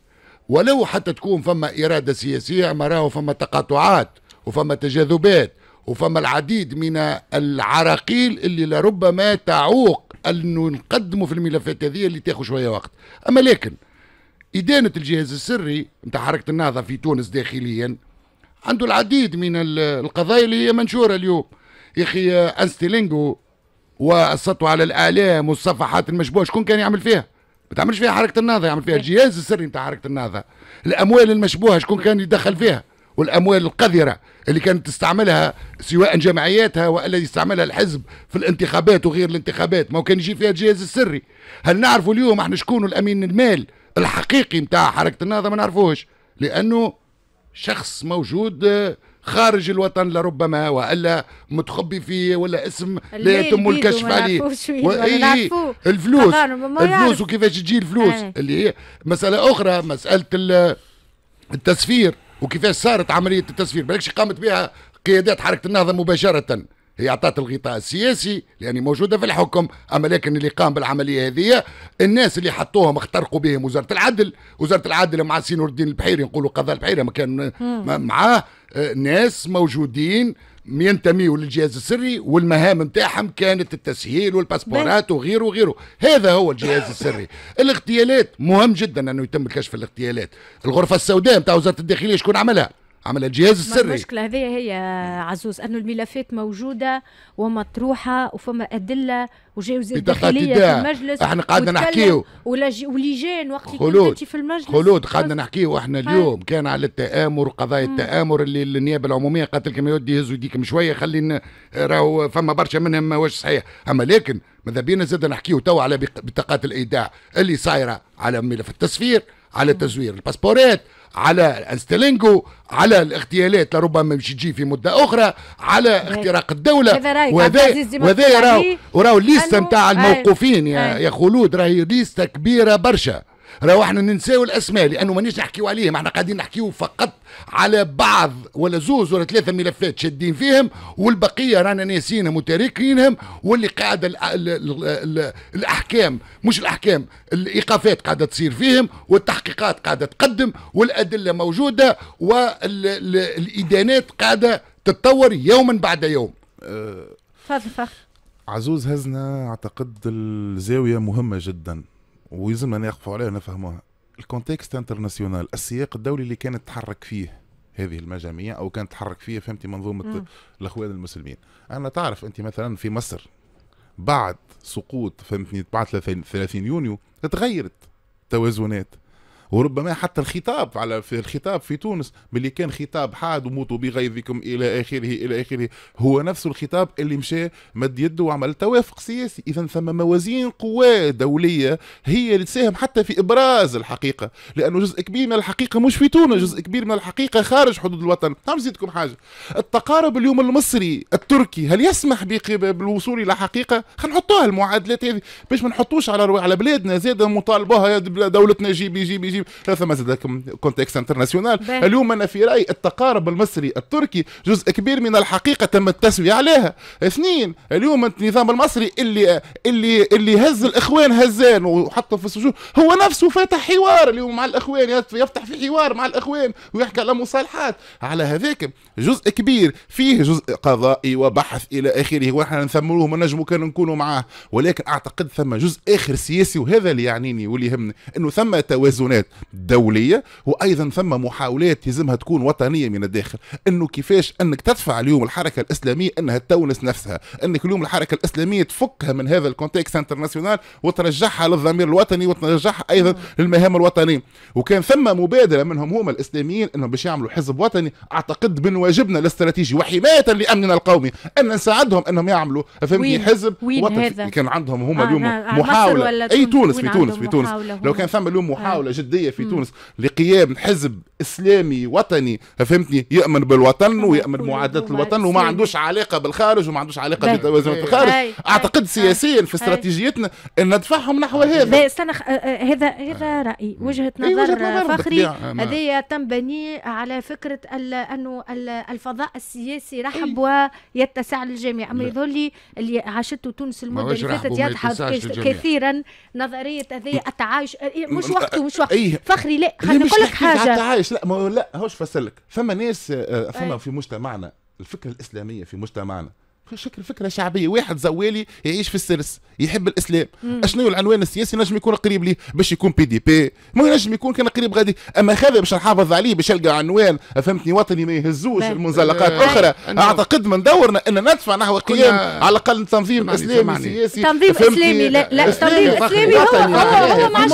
ولو حتى تكون فما إرادة سياسية ما راهو فما تقاطعات وفما تجاذبات وفما العديد من العراقيل اللي لربما تعوق أنه نقدموا في الملفات هذه اللي تاخذ شوية وقت. أما لكن إدانة الجهاز السري نتاع حركة النهضة في تونس داخليا عنده العديد من القضايا اللي هي منشورة اليوم. يا أخي أنستيلينجو والسطوة على الإعلام والصفحات المشبوهة شكون كان يعمل فيها؟ ما تعملش فيها حركة النهضه يعمل فيها الجهاز السري نتاع حركة النهضه الأموال المشبوهة شكون كان يدخل فيها؟ والأموال القذرة اللي كانت تستعملها سواء جمعياتها وإلا يستعملها الحزب في الانتخابات وغير الانتخابات ما كان يجي فيها الجهاز السري هل نعرفوا اليوم إحنا شكون الأمين المال الحقيقي نتاع حركة النهضه ما نعرفوش لأنه شخص موجود خارج الوطن لربما وألا متخبي فيه ولا اسم لا يتم الكشف عليه. إيه الفلوس. الفلوس وكيفاش تجي الفلوس؟ آه. اللي هي مسألة أخرى مسألة التسفير وكيفاش صارت عملية التسفير. بالكش قامت بها قيادات حركة النهضة مباشرة. هي اعطت الغطاء السياسي لأني موجودة في الحكم. أما لكن اللي قام بالعملية هذه الناس اللي حطوهم اخترقوا بهم وزارة العدل. وزارة العدل مع سي نور الدين البحيري نقولوا قضاء البحيري ما كان معاه. ناس موجودين ينتميوا للجهاز السري والمهام نتاعهم كانت التسهيل والباسبورات وغيره وغيره. هذا هو الجهاز السري. الاغتيالات مهم جدا أنه يتم كشف الاغتيالات. الغرفة السوداء نتاع وزارة الداخلية شكون عملها؟ عمل الجهاز السري. المشكلة هذه هي عزوز أنه الملفات موجودة ومطروحة وفما أدلة وجاوز الداخلية في المجلس إحنا قعدنا نحكيو. ولجان وقت كنت في المجلس. خلود قعدنا نحكيو إحنا اليوم. كان على التآمر وقضايا التآمر اللي النيابة العمومية قالت لكم يا ودي يهزوا يديكم شوية خلينا راهو فما برشا منهم ما واش صحيح. أما لكن ماذا بينا زاد نحكيو تو على بطاقات الإيداع اللي صايرة على ملف التسفير على تزوير الباسبورات على انستلينجو على الاغتيالات لربما مش تجي في مدة أخرى على اختراق الدولة. وهذا وهذا راهو وراهو الليسته نتاع الموقوفين يا يا خلود راهي ليستة كبيرة برشا. راهو إحنا ننساو الأسماء لأنه مانيش نحكيو عليهم إحنا قاعدين نحكيو فقط على بعض ولا زوز ولا ثلاثة ملفات شادين فيهم والبقية رانا ناسينهم وتاركينهم واللي قاعدة ال ال ال ال الأحكام مش الأحكام الإيقافات قاعدة تصير فيهم والتحقيقات قاعدة تقدم والأدلة موجودة والإدانات قاعدة تتطور يوما بعد يوم. تفضل فخر. عزوز هزنا أعتقد الزاوية مهمة جدا. ويلزمنا نقفوا عليها ونفهموها ال contexte international السياق الدولي اللي كانت تحرك فيه هذه المجاميع أو كانت تحرك فيه فهمتي منظومة. الأخوان المسلمين. أنا تعرف أنت مثلا في مصر بعد سقوط فهمتني بعد 30 يونيو تغيرت توازنات. وربما حتى الخطاب على في الخطاب في تونس باللي كان خطاب حاد وموتوا بغيظكم إلى آخره إلى آخره. هو نفس الخطاب اللي مشى مد يده وعمل توافق سياسي. اذا ثم موازين قوى دولية هي اللي تساهم حتى في إبراز الحقيقة. لأنه جزء كبير من الحقيقة مش في تونس جزء كبير من الحقيقة خارج حدود الوطن. نعم نزيدكم حاجة. التقارب اليوم المصري التركي هل يسمح بالوصول إلى حقيقة؟ خلينا نحطوها المعادلات هذه. باش ما نحطوش على على بلادنا زاد مطالبها دولتنا جيبي جيبي جيبي ثم زاد contexte international اليوم أنا في رايي التقارب المصري التركي جزء كبير من الحقيقة تم التسوية عليها. اثنين اليوم النظام المصري اللي اللي اللي هز الإخوان هزان وحطه في السجون هو نفسه فاتح حوار. اليوم مع الإخوان يفتح في حوار مع الإخوان ويحكي على مصالحات. على هذاك جزء كبير فيه جزء قضائي وبحث إلى آخره ونحن نثمروه ما نجموا كان نكونوا معاه. ولكن أعتقد ثم جزء آخر سياسي وهذا اللي يعنيني واللي يهمني إنه ثم توازنات. دولية وأيضا ثم محاولات يلزمها تكون وطنية من الداخل. إنه كيفاش إنك تدفع اليوم الحركة الإسلامية إنها تونس نفسها؟ إنك اليوم الحركة الإسلامية تفكها من هذا ال contexte international وترجعها للضمير الوطني وترجعها أيضا للمهام الوطنية. وكان ثم مبادرة منهم هم الإسلاميين إنهم باش يعملوا حزب وطني. أعتقد من واجبنا الاستراتيجي وحماية لأمننا القومي أن نساعدهم إنهم يعملوا. فهمتني؟ حزب وين وطني. هذا؟ كان عندهم هم آه اليوم نعم، محاولة. أي تونس في تونس في تونس. لو؟ كان ثم اليوم آه. محاولة جدية في تونس لقيام حزب إسلامي وطني فهمتني يأمن بالوطن ويأمن معادلة الوطن وما. عندوش علاقة بالخارج وما عندوش علاقة أي. الخارج. أعتقد. سياسيا في. استراتيجيتنا إن ندفعهم نحو هذا لا استنى آه، آه، هذا هذا رايي وجهة إيه، نظر, فخري هذه تنبني على فكرة انه ال- الفضاء السياسي رحب ويتسع للجميع أما. يظهر لي اللي عاشته تونس المدة اللي فاتت يضحك. كثيرا نظرية هذه التعايش آه، مش م- وقته مش وقته أي. فخري لا نقول لك حاجة التعايش لا ما لا هوش فسلك ثم ناس آه، أي. في مجتمعنا الفكرة الإسلامية في مجتمعنا فكرة فكرة شعبية. واحد زوالي يعيش في السرس يحب الإسلام. أشنو العنوان السياسي؟ نجم يكون قريب ليه باش يكون بي دي بي ما نجم يكون كان قريب غادي. أما هذا باش نحافظ عليه باش يلقى عنوان فهمتني وطني ما يهزوش. المنزلقات أخرى أنا- أعتقد من دورنا أن ندفع نحو قيام على الأقل تنظيم سمعني. سياسي. تنظيم فهمتني؟ إسلامي لا لا تنظيم. إسلامي هو. هو ما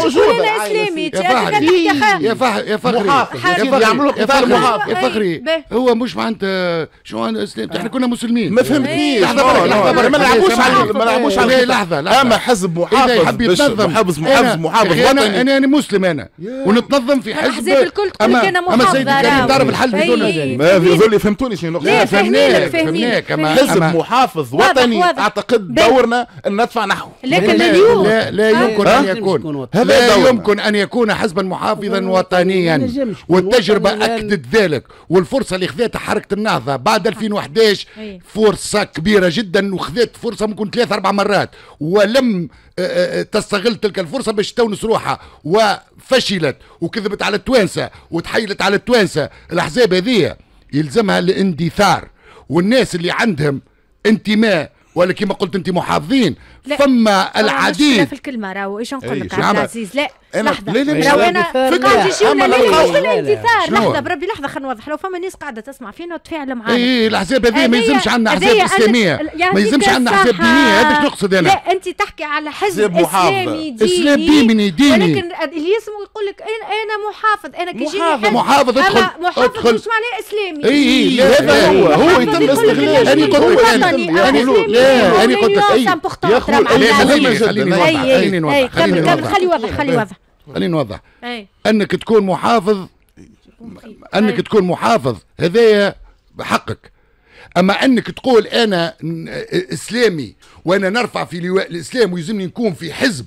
اسلامي يا فخري يا فخري يا فخري يعملوا يا قتال محافظ. يا فخري. هو مش معناتها شو إسلام؟ إحنا كنا مسلمين. ما فهمتنيش برك. ما نلعبوش. على ما نلعبوش على لا، الخطاب. لحظة، لحظة. اما حزب محافظ يحب يتنظم محافظ محافظ محافظ وطني أنا أنا أنا مسلم أنا ونتنظم في حزب الأحزاب الكل تقول لك أما- أنا اما سيدي راهو. تعرف الحل بدون. ما في ظل فهمتوني شنو لا، فهمناك. فهمناك حزب محافظ وطني. اعتقد. دورنا ان ندفع نحو لكن اليوم لا لا يمكن؟ ان يكون هذا لا. يمكن ان يكون حزبا محافظا وطنيا والتجربه اكدت ذلك والفرصه اللي خذتها حركه النهضه بعد 2011 أي. فرصه كبيرة جدا وخذت فرصة ممكن ثلاث أربع مرات. ولم آه، آه، تستغل تلك الفرصة باش تونس روحها. وفشلت وكذبت على التوانسة وتحيلت على التوانسة. الأحزاب هذه يلزمها الاندثار والناس اللي عندهم انتماء ولا كما قلت انت محافظين لا. فما العديد. في الكلمة راهو. إيش نقول لك؟ عبد عمل؟ العزيز. لا أنا- لحظة. لا، لا، مش راهو هذا أنا. قاعد يجيونا شنو؟ لحظة. بربي لحظة خلينا نوضح. لو فما ناس قاعدة تسمع فينا وتفاعل معانا. اي الأحزاب هذه ما يلزمش عندنا أحزاب إسلامية. ما يلزمش عندنا أحزاب. دينية. هذا إيش نقصد أنا؟ لا أنت تحكي على حزب. إسلامي ديني. إسلام ديني- ديني. ولكن اللي يسمو يقول لك أنا أنا محافظ. أنا كي يجيني محافظ. محافظ، ادخل- محافظ. مش معناه إسلامي. اي اي هذا لا هو. هو يتم يقول لك استغلال. النجم أنا قلت يكون لك أنا قلت لك لا، العزيز. خليني- نوضح، خليني نوضح، خليني نوضح. خلي واضح خلي واضح خليني نوضح أنك تكون محافظ أنك. تكون محافظ هذايا حقك أما أنك تقول أنا إسلامي وأنا نرفع في لواء الإسلام ويلزمني نكون في حزب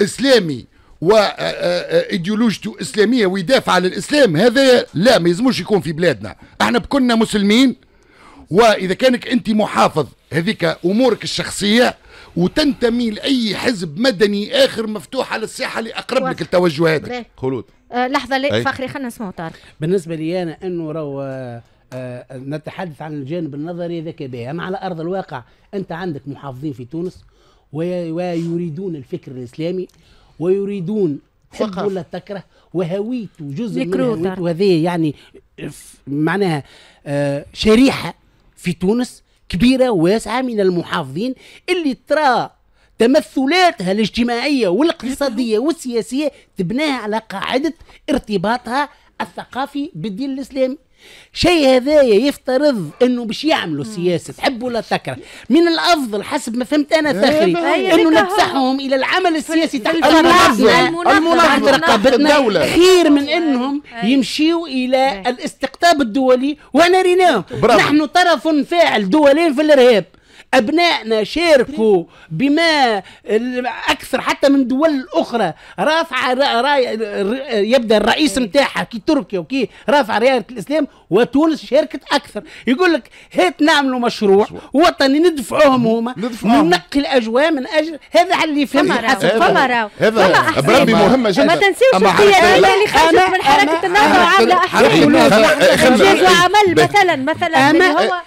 إسلامي وايديولوجيته إسلامية ويدافع على الإسلام هذا لا ما يلزموش يكون في بلادنا إحنا بكنا مسلمين وإذا كانك أنت محافظ هذيك أمورك الشخصية وتنتمي لأي حزب مدني آخر مفتوح على الساحة اللي اقرب لك التوجه هذا. خلود. آه لحظة ليه فخري خلينا نسمعوا طارق. بالنسبة لي أنا إنه رو آه آه نتحدث عن الجانب النظري ذاك به أما على أرض الواقع أنت عندك محافظين في تونس ويريدون الفكر الإسلامي ويريدون تحب ولا تكره وهويته جزء من هويته هذه يعني معناها آه شريحة في تونس كبيرة واسعة من المحافظين اللي ترى تمثلاتها الاجتماعية والاقتصادية والسياسية تبناها على قاعدة ارتباطها الثقافي بالدين الإسلامي. شيء هذايا يفترض إنه باش يعملوا سياسة تحب ولا تكره. من الأفضل حسب ما فهمت أنا ثخري إنه ندفعهم إلى العمل السياسي تحت المنظمة المنظمة. رقابتنا خير من إنهم يمشيوا إلى الاستقطاب الدولي وأنا ريناهم. نحن طرف فاعل دولين في الإرهاب. أبنائنا شاركوا بما أكثر حتى من دول أخرى. رافعة يبدأ الرئيس نتاعها كي تركيا وكي رافعة راية الإسلام وتونس شاركت أكثر. يقول لك هات نعملوا مشروع وطني ندفعوهم هما. ننقي الأجواء من أجل هذا اللي فهم حسب فما راهو. هذا بربي مهمة جدا ما تنسيوش اللي خرجت من حركة النهضة وعاملة أحزاب وعمل مثلا مثلا هو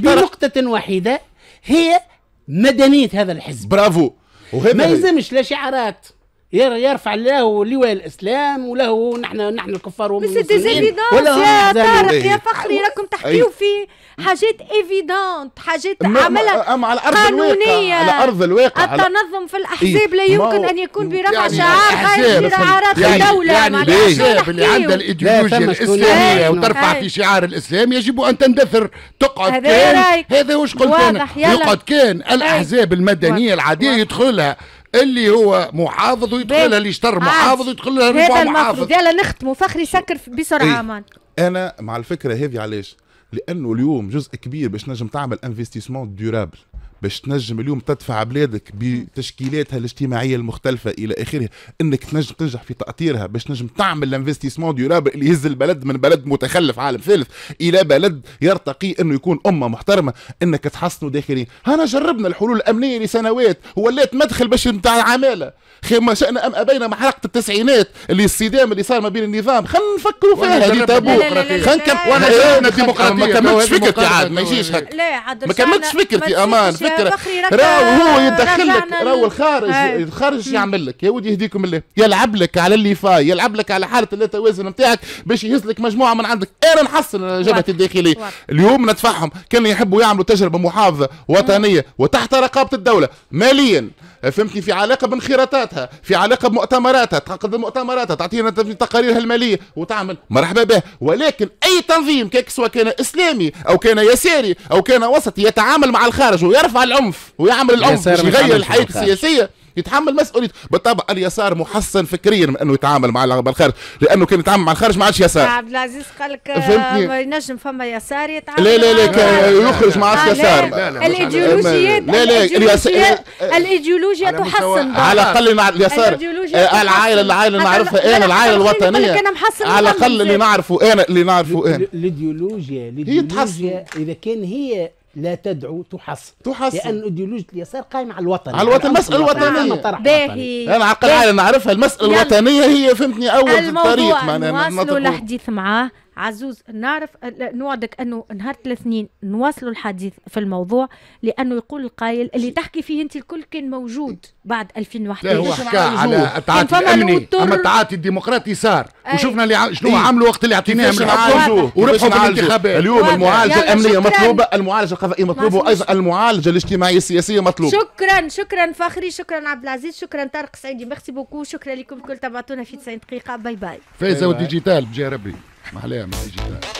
بنقطة واحدة هي مدنية هذا الحزب. برافو. ما يلزمش لا شعارات يرفع له لواء الإسلام وله نحن نحن الكفار ومن المسلمين يا طارق يا فخري راكم تحكيوا في حاجات évidentes حاجات عملها أما على أرض قانونية. على أرض الواقع التنظم في الأحزاب لا يمكن أن يكون برفع يعني شعار غير شعارات يعني الدولة. يعني الأحزاب اللي عندها الإيديولوجيا الإسلامية وترفع في شعار الإسلام يجب أن تندثر. تقعد كان هذا واش قلت أنا؟ يقعد كان الأحزاب المدنية العادية يدخلها اللي هو محافظ ويدخلها اللي اشتر محافظ ويدخلها هذا المفروض. يلا نختموا. فخري سكر بسرعة مان أنا مع الفكرة هذه علاش؟ لأنه اليوم جزء كبير باش نجم تعمل investissement durable باش تنجم اليوم تدفع بلادك بتشكيلاتها الاجتماعيه المختلفه إلى اخره انك تنجم تنجح في تاطيرها باش نجم تعمل ال investissement durable اللي يهز البلد من بلد متخلف عالم ثالث إلى بلد يرتقي انه يكون امه محترمه انك تحصنه داخليا هنا جربنا الحلول الامنيه لسنوات ولات مدخل باش نتاع العماله خير ما شئنا ام ابينا محرقه التسعينات اللي الصدام اللي صار ما بين النظام خلينا نفكروا فيها اللي تابو خلينا نكمل وأنا ديمقراطيه ما كملتش فكرتي عاد ما يجيش هكا ما كملتش فكرتي أمان فكره راهو هو يدخل لك راهو الخارج الخارج يعمل لك. يا ودي يهديكم الله يلعب لك على اللي فاي يلعب لك على حالة اللا توازن نتاعك باش يهز لك مجموعة من عندك. أنا نحسن جبهة الداخلية. اليوم ندفعهم. كانوا يحبوا يعملوا تجربة محافظة وطنية وتحت رقابة الدولة. ماليا. فهمتني؟ في علاقة بانخراطاتها في علاقة بمؤتمراتها تقدم مؤتمراتها تعطينا تقاريرها المالية وتعمل مرحبا به. ولكن أي تنظيم كيك سواء كان إسلامي أو كان يساري أو كان وسطي يتعامل مع الخارج ويرفع العنف ويعمل العنف باش يغير الحياة السياسية. يتحمل مسؤوليه بالطبع اليسار محسن فكريا من انه يتعامل مع الخارج لأنه كان يتعامل مع الخارج ما عادش يسار عبد العزيز قال لك ما ينجم فما يسار يتعامل لا لا لا يخرج ما عادش يسار الايديولوجيات الايديولوجيا الايديولوجيا تحسن على الاقل اليسار العائله العائله نعرفها أنا العائله الوطنيه على الاقل اللي نعرفه أنا اللي نعرفه أنا الايديولوجيا الايديولوجيا اذا كان هي لا تدعو تحصن تحصن لأن ايديولوجيا اليسار قائمة على الوطن على الوطن المساله الوطنيه باهي أنا على الأقل نعرفها المسألة الوطنية هي فهمتني أول طريق معناها نواصلوا الحديث معاه. عزوز نعرف نوعدك أنه نهار الاثنين نواصلوا الحديث في الموضوع لأنه يقول القائل اللي تحكي فيه أنت الكل كان موجود بعد 2011 لا هو حكى على التعاطي الأمني أما التعاطي الديمقراطي صار. وشفنا اللي شنو عملوا وقت اللي اعطيناهم الحكم وربحوا في الانتخابات. اليوم المعالجة الأمنية مطلوبة المعالجة القضائيه مطلوبة وأيضا المعالجة الاجتماعية السياسية مطلوبه شكرا شكرا فخري شكرا عبد العزيز شكرا طارق سعيدي merci beaucoup شكرا لكم الكل تبعتونا في 90 دقيقة. bye bye فايزة وال digital بجاه ربي. Marlé, mais de.